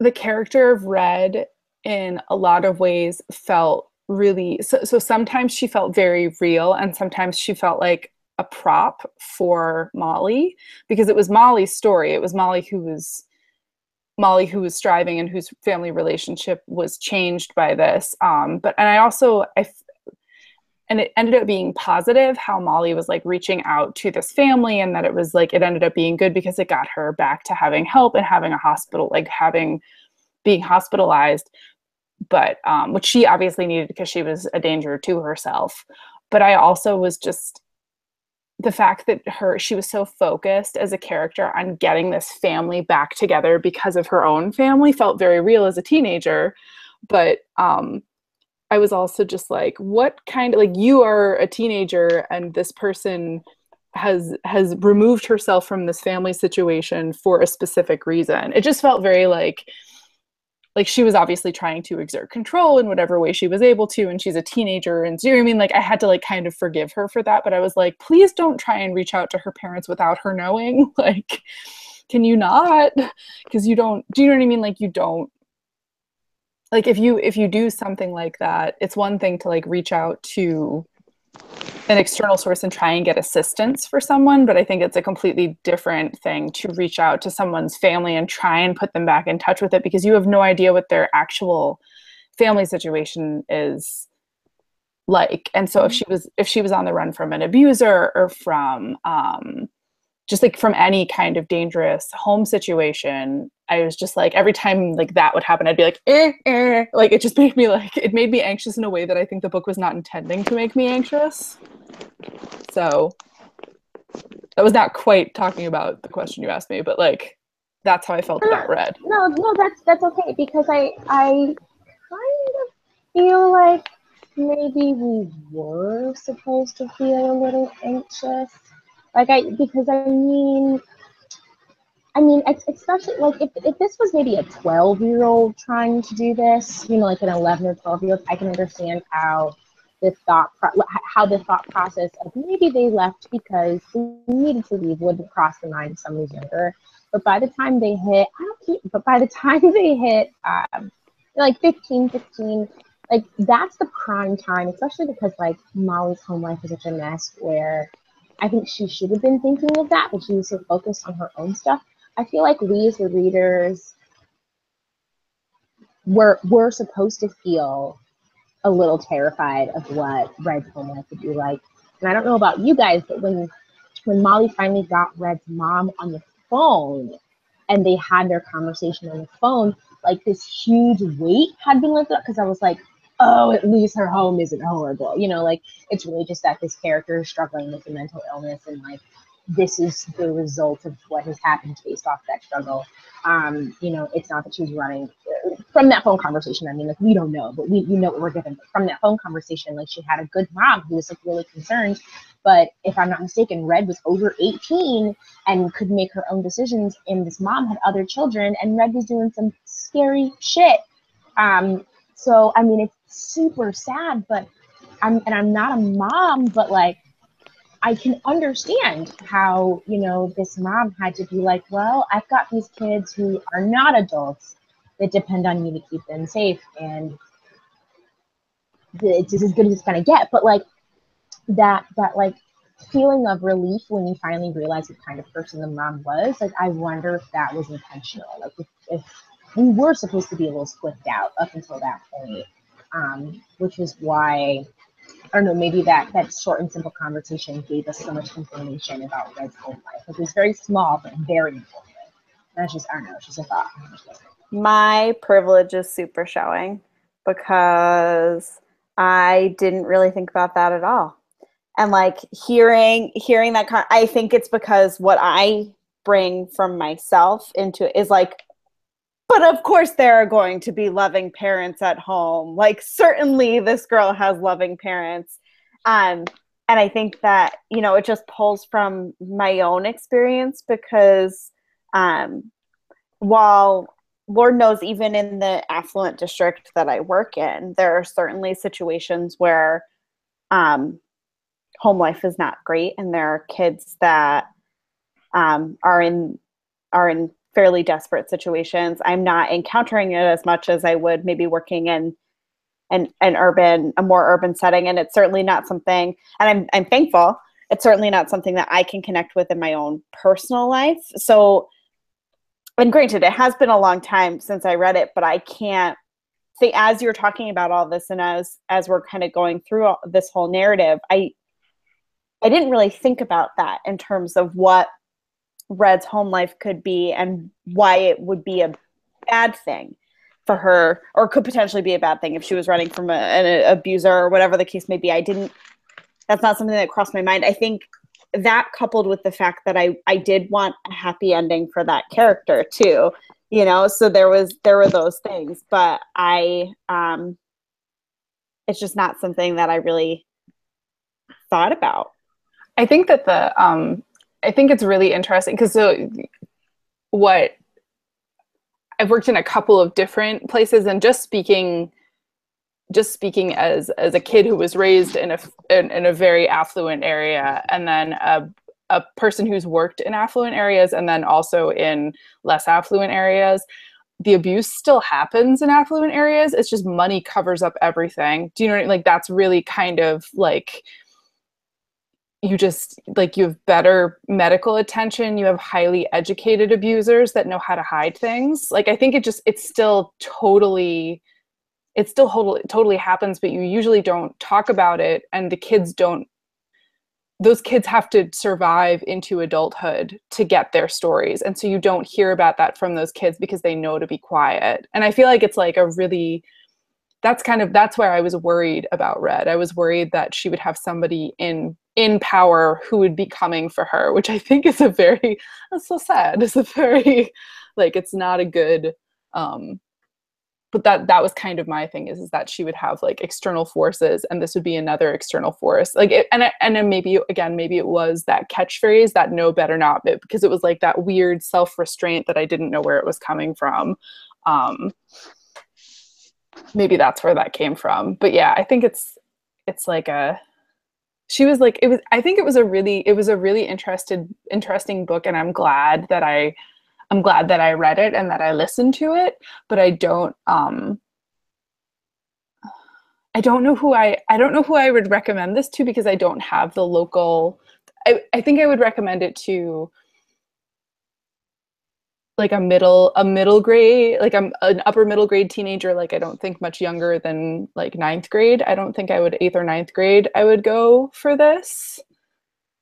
the character of Red in a lot of ways felt really so so sometimes she felt very real and sometimes she felt like a prop for Molly because it was Molly's story. It was Molly who was Molly who was striving and whose family relationship was changed by this. Um, but and I also I and it ended up being positive how Molly was like reaching out to this family and that it was like it ended up being good because it got her back to having help and having a hospital like having being hospitalized but um, which she obviously needed because she was a danger to herself but I also was just the fact that her she was so focused as a character on getting this family back together because of her own family felt very real as a teenager. But um i was also just like what kind of like you are a teenager and this person has has removed herself from this family situation for a specific reason. It just felt very like like she was obviously trying to exert control in whatever way she was able to and she's a teenager and do you know I mean? Like I had to like kind of forgive her for that but I was like please don't try and reach out to her parents without her knowing. Like can you not? Because you don't do you know what I mean? Like you don't. Like if you if you do something like that it's one thing to like reach out to an external source and try and get assistance for someone but i think it's a completely different thing to reach out to someone's family and try and put them back in touch with it because you have no idea what their actual family situation is like. And so if she was if she was on the run from an abuser or from um just like from any kind of dangerous home situation i was just like every time like that would happen i'd be like eh, eh. like it just made me like it made me anxious in a way that i think the book was not intending to make me anxious. So that was not quite talking about the question you asked me but like that's how i felt about red. no no that's that's okay because i i kind of feel like maybe we were supposed to feel a little anxious. Like I because I mean I mean, especially like if, if this was maybe a 12 year old trying to do this, you know, like an 11 or 12 year old, I can understand how the thought pro- how the thought process of maybe they left because they needed to leave wouldn't cross the mind of who's younger. But by the time they hit, I don't keep, but by the time they hit um, like 15, 16, like that's the prime time, especially because like Molly's home life is such a mess where I think she should have been thinking of that, but she was so focused on her own stuff. I feel like we as the readers were were supposed to feel a little terrified of what Red's home life would be like. And I don't know about you guys, but when when Molly finally got Red's mom on the phone and they had their conversation on the phone, like this huge weight had been lifted up because I was like, oh, at least her home isn't horrible. You know, like it's really just that this character is struggling with a mental illness and like this is the result of what has happened based off that struggle. Um, you know, it's not that she was running from that phone conversation. I mean, like we don't know, but we, we know what we're given. From that phone conversation, like she had a good mom who was like really concerned. But if I'm not mistaken, Red was over 18 and could make her own decisions, and this mom had other children, and Red was doing some scary shit. Um, so I mean, it's super sad, but I'm and I'm not a mom, but like I can understand how, you know, this mom had to be like, well, I've got these kids who are not adults that depend on me to keep them safe. And it's as good as it's gonna get. But like that that like feeling of relief when you finally realize what kind of person the mom was, like I wonder if that was intentional. Like if, if we were supposed to be a little squiffed out up until that point. Um, which is why I don't know, maybe that that short and simple conversation gave us so much information about Red's whole life. It was very small but very informative. That's just I don't know, it's just a thought. My privilege is super showing because I didn't really think about that at all. And like hearing hearing that con- I think it's because what I bring from myself into is like but of course there are going to be loving parents at home. Like certainly this girl has loving parents. Um and i think that you know it just pulls from my own experience because um while lord knows even in the affluent district that i work in there are certainly situations where um home life is not great and there are kids that um are in are in fairly desperate situations. I'm not encountering it as much as I would maybe working in an, an urban, a more urban setting. And it's certainly not something, and I'm, I'm thankful, it's certainly not something that I can connect with in my own personal life. So, and granted, it has been a long time since I read it, but I can't say as you're talking about all this and as as we're kind of going through all, this whole narrative, I I didn't really think about that in terms of what Red's home life could be and why it would be a bad thing for her or could potentially be a bad thing if she was running from a, an abuser or whatever the case may be. I didn't, that's not something that crossed my mind. I think that coupled with the fact that I, I did want a happy ending for that character too, you know, so there was, there were those things, but I, um, it's just not something that I really thought about. I think that the, um, I think it's really interesting because so what I've worked in a couple of different places and just speaking just speaking as as a kid who was raised in a in, in a very affluent area and then a a person who's worked in affluent areas and then also in less affluent areas. The abuse still happens in affluent areas. It's just money covers up everything. Do you know what I mean? like that's really kind of like you just like you have better medical attention you have highly educated abusers that know how to hide things. Like i think it just it's still totally it still totally, totally happens but you usually don't talk about it and the kids don't those kids have to survive into adulthood to get their stories and so you don't hear about that from those kids because they know to be quiet. And i feel like it's like a really that's kind of that's where i was worried about red. I was worried that she would have somebody in in power who would be coming for her, which I think is a very that's so sad. It's a very like it's not a good um but that that was kind of my thing is is that she would have like external forces and this would be another external force. Like it, and and then maybe again maybe it was that catchphrase that no better not because it was like that weird self-restraint that i didn't know where it was coming from. Um maybe that's where that came from. But yeah i think it's it's like a she was like it was i think it was a really it was a really interested interesting book and i'm glad that i i'm glad that i read it and that i listened to it but i don't um i don't know who i i don't know who i would recommend this to because i don't have the local i, I think i would recommend it to like a middle a middle grade like I'm an upper middle grade teenager like I don't think much younger than like ninth grade. I don't think I would eighth or ninth grade I would go for this.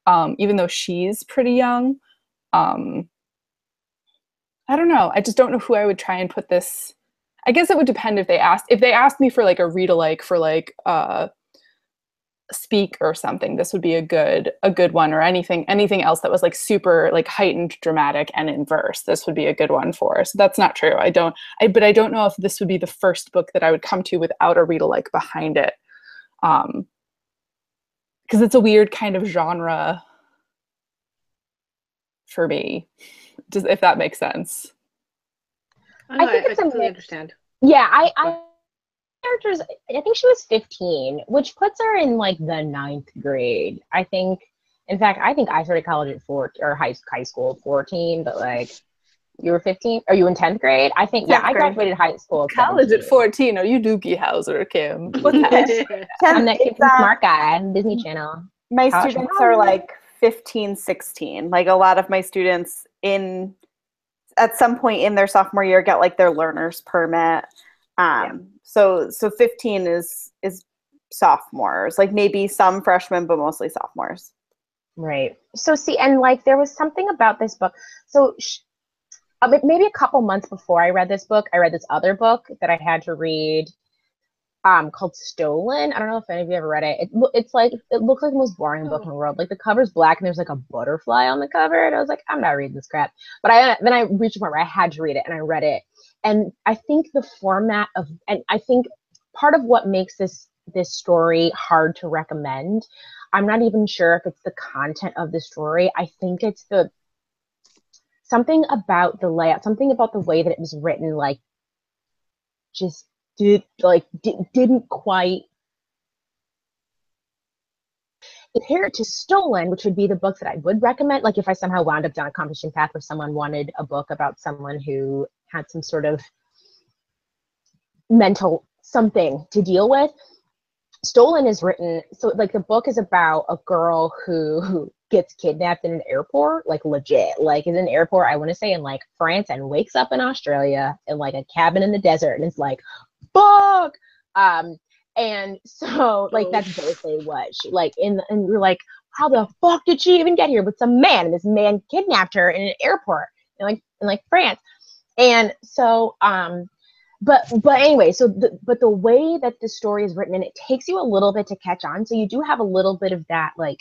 Um, even though she's pretty young um, I don't know. I just don't know who I would try and put this I guess it would depend if they asked if they asked me for like a read alike for like uh speak or something this would be a good a good one or anything anything else that was like super like heightened dramatic and in verse this would be a good one for so that's not true i don't i but i don't know if this would be the first book that i would come to without a read alike behind it um because it's a weird kind of genre for me does if that makes sense I, know, I think I, it's I a completely mix. understand. Yeah, I, I characters. I think she was 15, which puts her in like the ninth grade. I think. In fact, I think I started college at four or high high school at 14, but like you were 15. Are you in 10th grade? I think. Yeah, 10th I graduated high school. at college at 14 are you doogie howser Kym what the I'm that kid from uh, Smart Guy, Disney Channel. my College students are like 15 16 like a lot of my students in at some point in their sophomore year get like their learner's permit um so so 15 is is sophomores like maybe some freshmen but mostly sophomores Right. So see, and like there was something about this book. So sh- uh, maybe a couple months before I read this book, I read this other book that I had to read, um, called Stolen. I don't know if any of you ever read it. it it's like it looks like the most boring book in the world. Like the cover's black and there's like a butterfly on the cover, and I was like, I'm not reading this crap. But I then I reached a point where I had to read it, and I read it. And I think the format of, and I think part of what makes this this story hard to recommend I'm not even sure if it's the content of the story. I think it's the something about the layout, something about the way that it was written, like just did like di- didn't quite compare it to Stolen, which would be the book that I would recommend. Like if I somehow wound up down a competition path where someone wanted a book about someone who had some sort of mental something to deal with. Stolen is written so like the book is about a girl who gets kidnapped in an airport, like legit, like in an airport, I want to say in like France and wakes up in Australia in like a cabin in the desert and it's like, fuck. Um and so like Oh. that's basically what she like in and you're like, how the fuck did she even get here with some man? And this man kidnapped her in an airport in like in like France. And so um but but anyway so the, but the way that the story is written and it takes you a little bit to catch on so you do have a little bit of that like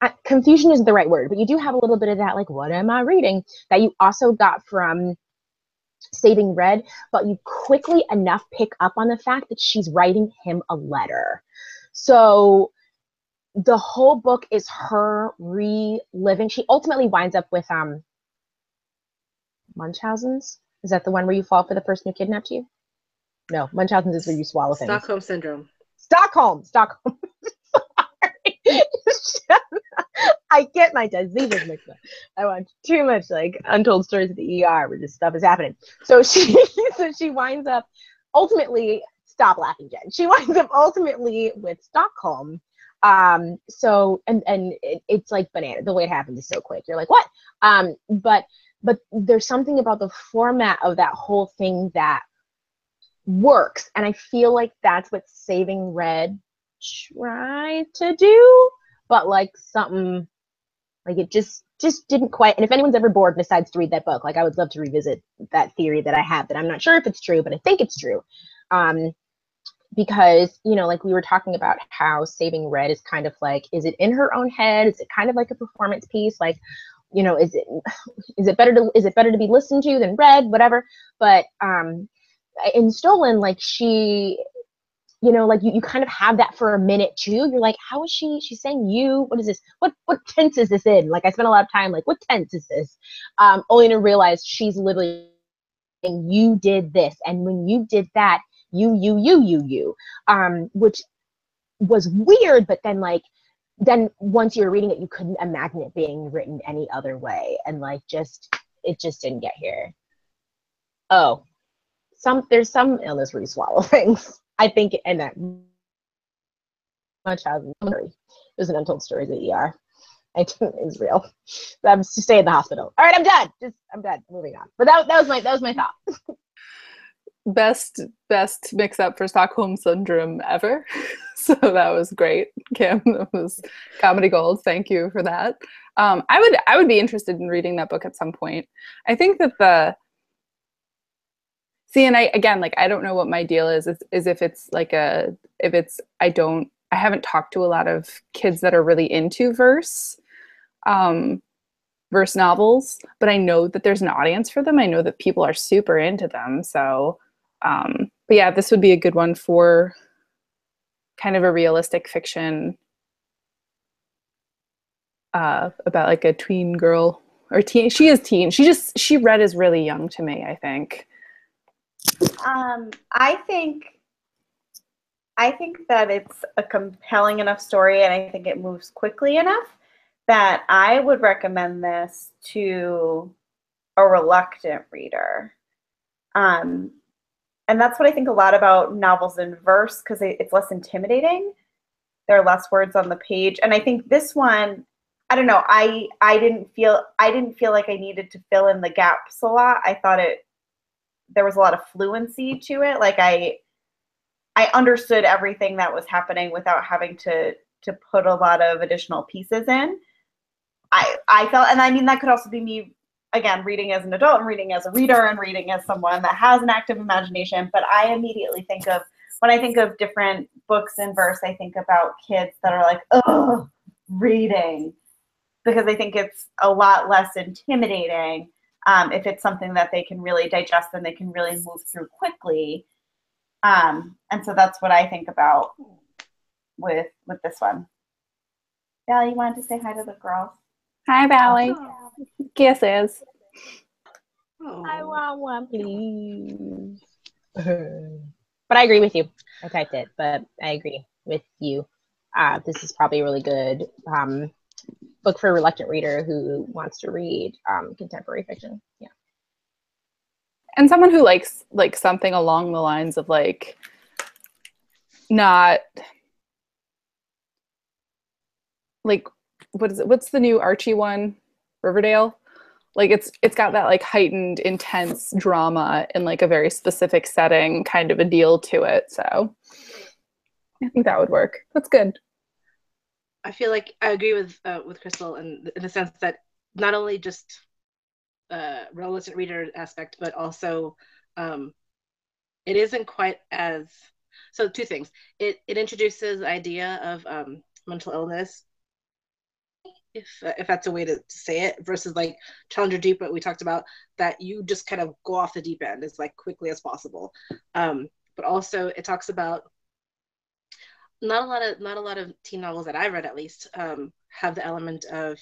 uh, confusion isn't the right word but you do have a little bit of that like what am i reading that you also got from saving red but you quickly enough pick up on the fact that she's writing him a letter so the whole book is her reliving she ultimately winds up with um munchausen's is that the one where you fall for the person who kidnapped you? No, Munchausen's is where you swallow things. Stockholm syndrome. Stockholm. Stockholm. Sorry. I get my diseases mixed up. I watch too much like untold stories at the ER where this stuff is happening. So she so she winds up ultimately stop laughing, Jen. She winds up ultimately with Stockholm. Um, so and and it, it's like banana. The way it happened is so quick. You're like, what? Um, but but there's something about the format of that whole thing that works and i feel like that's what saving red tried to do but like something like it just just didn't quite and if anyone's ever bored and decides to read that book like i would love to revisit that theory that i have that i'm not sure if it's true but i think it's true. Um because you know like we were talking about how saving red is kind of like is it in her own head? Is it kind of like a performance piece? Like you know is it is it better to is it better to be listened to than read? Whatever. But um in stolen like she you know like you, you kind of have that for a minute too. You're like how is she she's saying you what is this what what tense is this in? Like i spent a lot of time like what tense is this? Um only to realize she's literally saying you did this and when you did that you you you you you. Um which was weird, but then like then once you're reading it, you couldn't imagine it being written any other way, and like just it just didn't get here. Oh, some there's some illness where you swallow things. I think, and that my story. There's an untold story the ER. I real. I'm stay in the hospital. All right, I'm done. Just I'm done. Moving on. But that, that was my that was my thought. best best mix up for Stockholm syndrome ever. so that was great, Kym. That was comedy gold. Thank you for that. Um, I would I would be interested in reading that book at some point. I think that the see and I again like I don't know what my deal is is, is if it's like a if it's I don't I haven't talked to a lot of kids that are really into verse. Um, verse novels, but I know that there's an audience for them. I know that people are super into them. So um, but yeah, this would be a good one for kind of a realistic fiction uh, about like a tween girl or teen. She is teen. She just she read as really young to me. I think. Um, I think. I think that it's a compelling enough story, and I think it moves quickly enough that I would recommend this to a reluctant reader. Um, and that's what I think a lot about novels in verse because it's less intimidating. There are less words on the page, and I think this one, I don't know. I I didn't feel I didn't feel like I needed to fill in the gaps a lot. I thought it there was a lot of fluency to it. Like I I understood everything that was happening without having to to put a lot of additional pieces in. I I felt, and I mean that could also be me again, reading as an adult and reading as a reader and reading as someone that has an active imagination. But I immediately think of, when I think of different books in verse, I think about kids that are like, oh, reading. Because I think it's a lot less intimidating um, if it's something that they can really digest and they can really move through quickly. Um, and so that's what I think about with with this one. Val, you wanted to say hi to the girls? Hi, Valley. Kisses. Oh. I want one, please. but I agree with you. I typed it, but I agree with you. Uh, this is probably a really good um, book for a reluctant reader who wants to read um, contemporary fiction. Yeah. And someone who likes like something along the lines of like not like what is it? What's the new Archie one? Riverdale. Like it's it's got that like heightened, intense drama in like a very specific setting, kind of a deal to it. So I think that would work. That's good. I feel like I agree with uh, with Crystal in, in the sense that not only just uh, realistic reader aspect, but also um, it isn't quite as so. Two things. It it introduces the idea of um, mental illness if if that's a way to, to say it versus like challenger deep what we talked about that you just kind of go off the deep end as like quickly as possible um, but also it talks about not a lot of not a lot of teen novels that I've read at least um, have the element of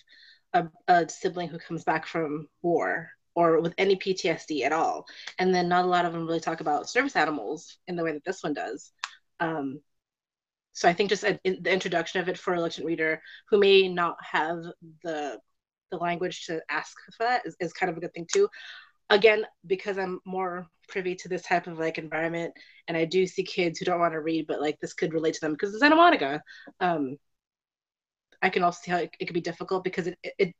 a, a sibling who comes back from war or with any ptsd at all and then not a lot of them really talk about service animals in the way that this one does um, so I think just a, in the introduction of it for a reluctant reader who may not have the the language to ask for that is, is kind of a good thing too. Again, because I'm more privy to this type of like environment, and I do see kids who don't want to read, but like this could relate to them because it's Santa Monica. Um, I can also see how it, it could be difficult because it, it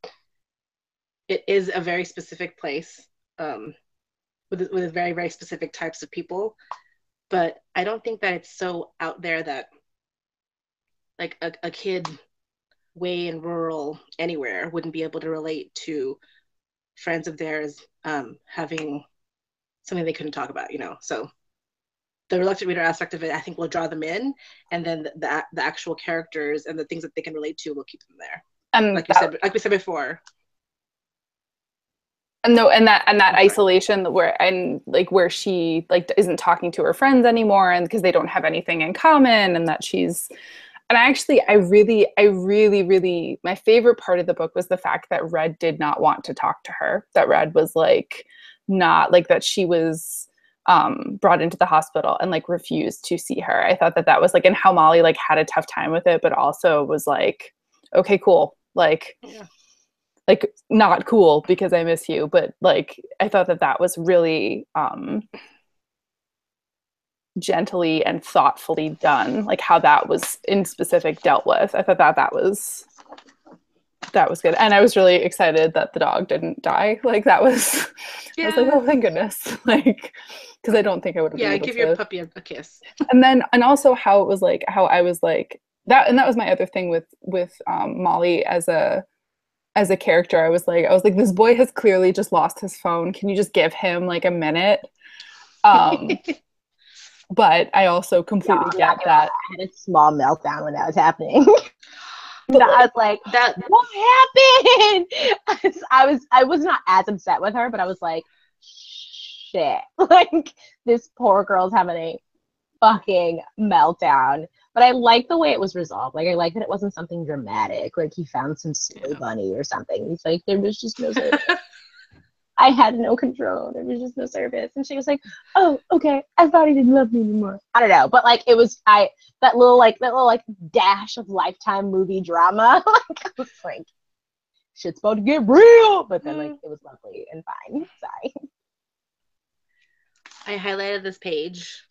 it is a very specific place um, with with very very specific types of people. But I don't think that it's so out there that like a, a kid way in rural anywhere wouldn't be able to relate to friends of theirs um, having something they couldn't talk about, you know. So the reluctant reader aspect of it, I think, will draw them in, and then the the, the actual characters and the things that they can relate to will keep them there. And like that, we said, like we said before. And no, and that and that isolation where and like where she like isn't talking to her friends anymore, and because they don't have anything in common, and that she's and I actually i really i really really my favorite part of the book was the fact that red did not want to talk to her that red was like not like that she was um, brought into the hospital and like refused to see her. I thought that that was like, and how Molly like had a tough time with it, but also was like, okay, cool. Like, yeah. like not cool because I miss you, but like, I thought that that was really, um, gently and thoughtfully done like how that was in specific dealt with i thought that that was that was good and i was really excited that the dog didn't die like that was yeah. i was like oh thank goodness like because I don't think I would have. Yeah, give to. your puppy a, a kiss. And then, and also how it was like, how I was like that, and that was my other thing with with um, Molly as a as a character. I was like, I was like, this boy has clearly just lost his phone. Can you just give him like a minute? Um, but I also completely no, get that. I had a small meltdown when that was happening. I was like, that what happened? I was, I was I was not as upset with her, but I was like, shit. like this poor girl's having a fucking meltdown. But I like the way it was resolved. Like I like that it wasn't something dramatic. Like he found some snow bunny or something. He's like, there was just no. I had no control. There was just no service. And she was like, Oh, okay. I thought he didn't love me anymore. I don't know. But like it was I that little like that little like dash of lifetime movie drama. like I was like, shit's about to get real. But then like mm. it was lovely and fine. Sorry. I highlighted this page.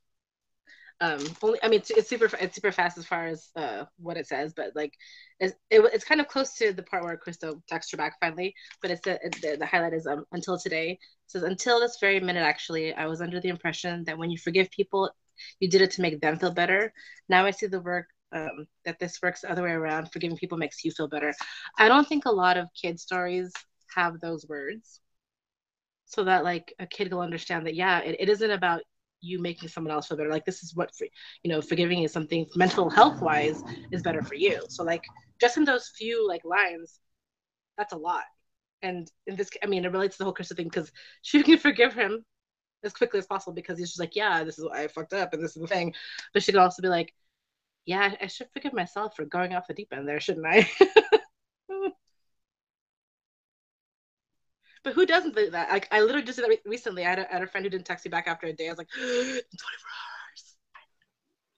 Um, only I mean it's, it's super it's super fast as far as uh what it says, but like it's it, it's kind of close to the part where Cristo texts her back finally. But it's the the, the highlight is um until today it says until this very minute actually I was under the impression that when you forgive people you did it to make them feel better. Now I see the work um, that this works the other way around. Forgiving people makes you feel better. I don't think a lot of kid stories have those words so that like a kid will understand that yeah it, it isn't about you making someone else feel better. Like this is what for, you know forgiving is something mental health wise is better for you. So like just in those few like lines that's a lot. And in this i mean it relates to the whole Cristo thing because she can forgive him as quickly as possible because he's just like yeah this is I fucked up and this is the thing. But she could also be like yeah I should forgive myself for going off the deep end there shouldn't I But who doesn't do that? Like I literally just did that recently. I had a, had a friend who didn't text me back after a day. I was like, 24 hours.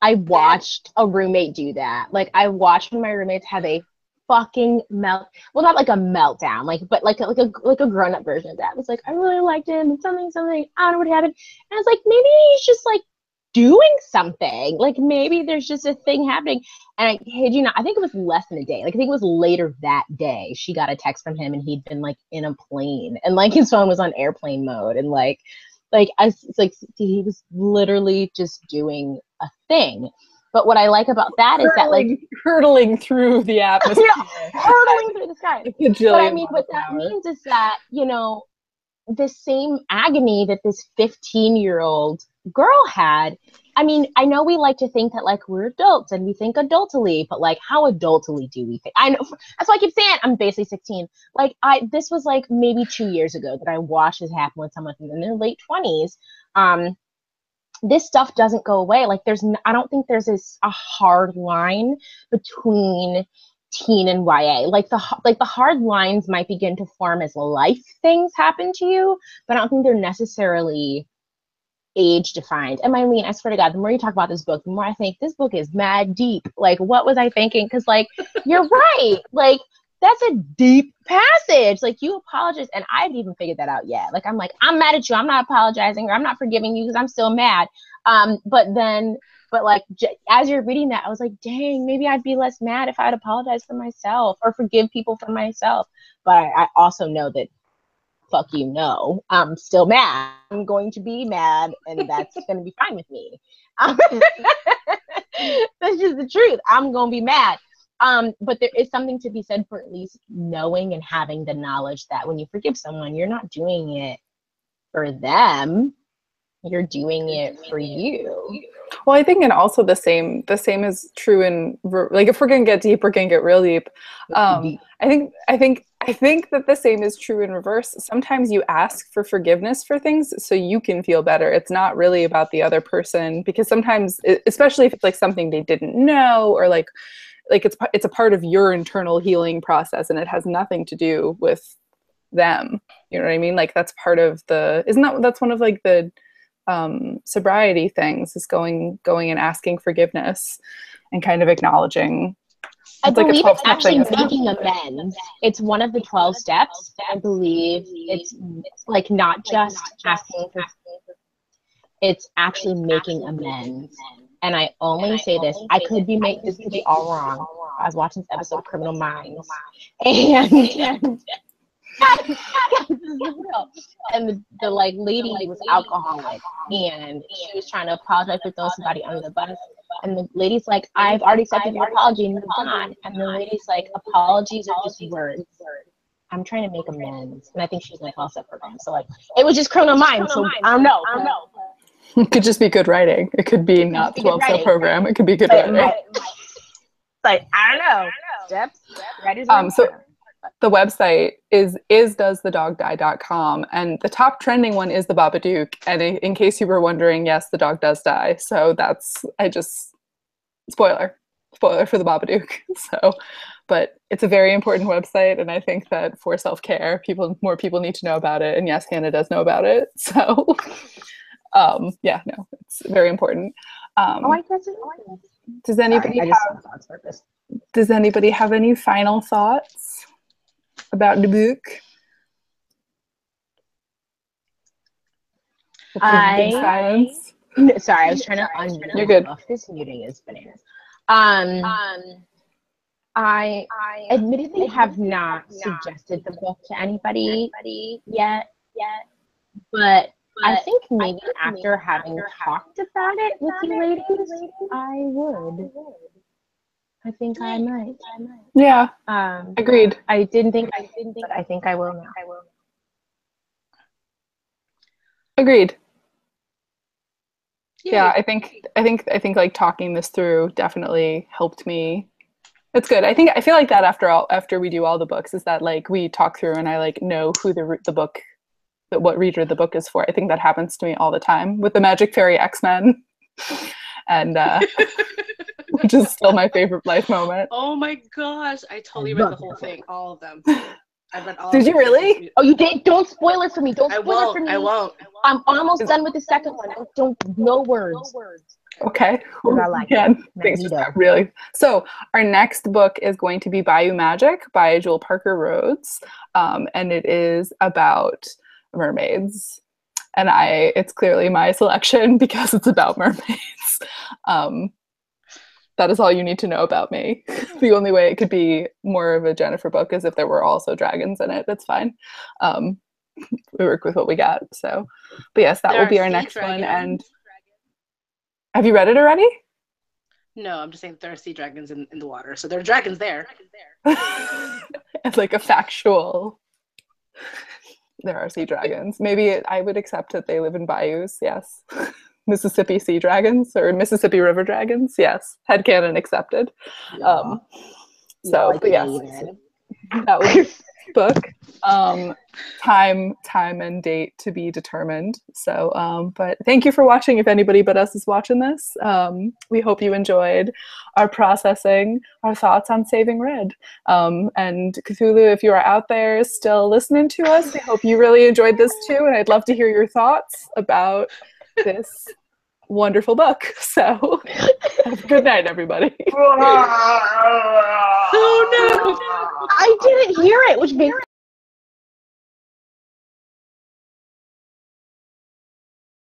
I watched a roommate do that. Like I watched one of my roommates have a fucking melt. Well, not like a meltdown, like but like like a like a grown up version of that. It was like I really liked him and something something. I don't know what happened. And I was like, maybe he's just like doing something. Like maybe there's just a thing happening. And I kid you not, I think it was less than a day. Like I think it was later that day. She got a text from him and he'd been like in a plane and like his phone was on airplane mode and like like I it's like he was literally just doing a thing. But what I like about that is that like hurtling through the atmosphere, yeah, hurtling through the sky. But I mean, what that means is that you know the same agony that this 15 year old girl had i mean i know we like to think that like we're adults and we think adultly but like how adultly do we think? I know that's why i keep saying i'm basically 16 like i this was like maybe two years ago that i watched this happen with someone in their late 20s um this stuff doesn't go away. Like there's i don't think there's this a hard line between teen and YA. Like the like the hard lines might begin to form as life things happen to you, but I don't think they're necessarily age defined. And I mean, I swear to God, the more you talk about this book, the more I think this book is mad deep. Like, what was I thinking? Because, like, you're right. Like, that's a deep passage. Like, you apologize. And I haven't even figured that out yet. Like, I'm like, I'm mad at you. I'm not apologizing or I'm not forgiving you because I'm still mad. Um, but then, but like, j- as you're reading that, I was like, dang, maybe I'd be less mad if I'd apologize for myself or forgive people for myself. But I, I also know that fuck you, no. I'm still mad. I'm going to be mad, and that's going to be fine with me. Um, that's just the truth. I'm going to be mad. Um, but there is something to be said for at least knowing and having the knowledge that when you forgive someone, you're not doing it for them. You're doing it for you. Well, I think, and also the same, the same is true in like if we're gonna get deep, we're gonna get real deep. Um, I think, I think I think that the same is true in reverse. Sometimes you ask for forgiveness for things so you can feel better. It's not really about the other person because sometimes, especially if it's like something they didn't know or like, like it's it's a part of your internal healing process and it has nothing to do with them. You know what I mean? Like that's part of the isn't that that's one of like the um, sobriety things is going going and asking forgiveness and kind of acknowledging I like believe 12 it's actually making amends. It's one of the 12 steps. I believe it's like not just asking for, it's actually making amends. And I only say this, I could be make this could be all wrong. I was watching this episode of Criminal Minds, and and, and the, the like lady was alcoholic, and she was trying to apologize for throwing somebody under the bus. And the lady's like, I've already accepted your apology and moved on. And the lady's like, apologies are just words. I'm trying to make amends. And I think she's in a 12 step program. So, like, it was just criminal mind. So, I don't know. I don't know. it could just be good writing it could be not be 12 step program it could be good But, writing like, like, I don't know. Steps. Writers Um, so- room. The website is is does the dog die.com and the top trending one is the babadook. And in, case you were wondering yes the dog does die. So that's i just spoiler spoiler for the babadook. So but it's a very important website. And i think that for self-care people more people need to know about it. And yes hannah does know about it. So um yeah no it's very important. Um Oh, I guess it does anybody I have just said that on purpose. does anybody have any final thoughts about the book? I- silence. No, sorry, I was trying to unmute. You're good. myself. This muting is bananas. Um, I admittedly have not suggested the book to anybody yet, yet, but I think maybe after having talked about it with you ladies, I would. I think I might. Yeah, Um, agreed. I didn't think I didn't think, but I think I will now. I will. Agreed. Yeah, I think I think I think like talking this through definitely helped me. It's good. I think I feel like that after all after we do all the books is that like we talk through and I like know who the the book that what reader the book is for. I think that happens to me all the time with the Magic Fairy X-Men. and uh which is still my favorite life moment. Oh my gosh, I totally read the whole thing, all of them. I read all. Did of you them. really? Oh, you did? Don't spoil it for me. Don't I spoil it for won't. me. I won't. I'm almost done with the second one. Don't, don't no words. Okay. Because I like Yeah, it. thanks for that, really. So our next book is going to be Bayou Magic by Jewel Parker Rhodes, um, and it is about mermaids. And I, it's clearly my selection because it's about mermaids. Um, that is all you need to know about me. the only way it could be more of a Jennifer book is if there were also dragons in it. That's fine. Um, we work with what we got. So, but yes, that There will be our next one. And dragons. have you read it already? No, I'm just saying there are sea dragons in, in the water, so there are dragons there. it's like a factual there are sea dragons maybe it, i would accept that they live in bayous yes mississippi sea dragons or mississippi river dragons. Yes head headcanon accepted. Um so like but yes. David. that was book. Um time time and date to be determined. So um but thank you for watching if anybody but us is watching this. Um we hope you enjoyed our processing our thoughts on saving red. Um and cthulhu if you are out there still listening to us we hope you really enjoyed this too and i'd love to hear your thoughts about this wonderful book so have a good night everybody Oh no! I didn't hear it, which makes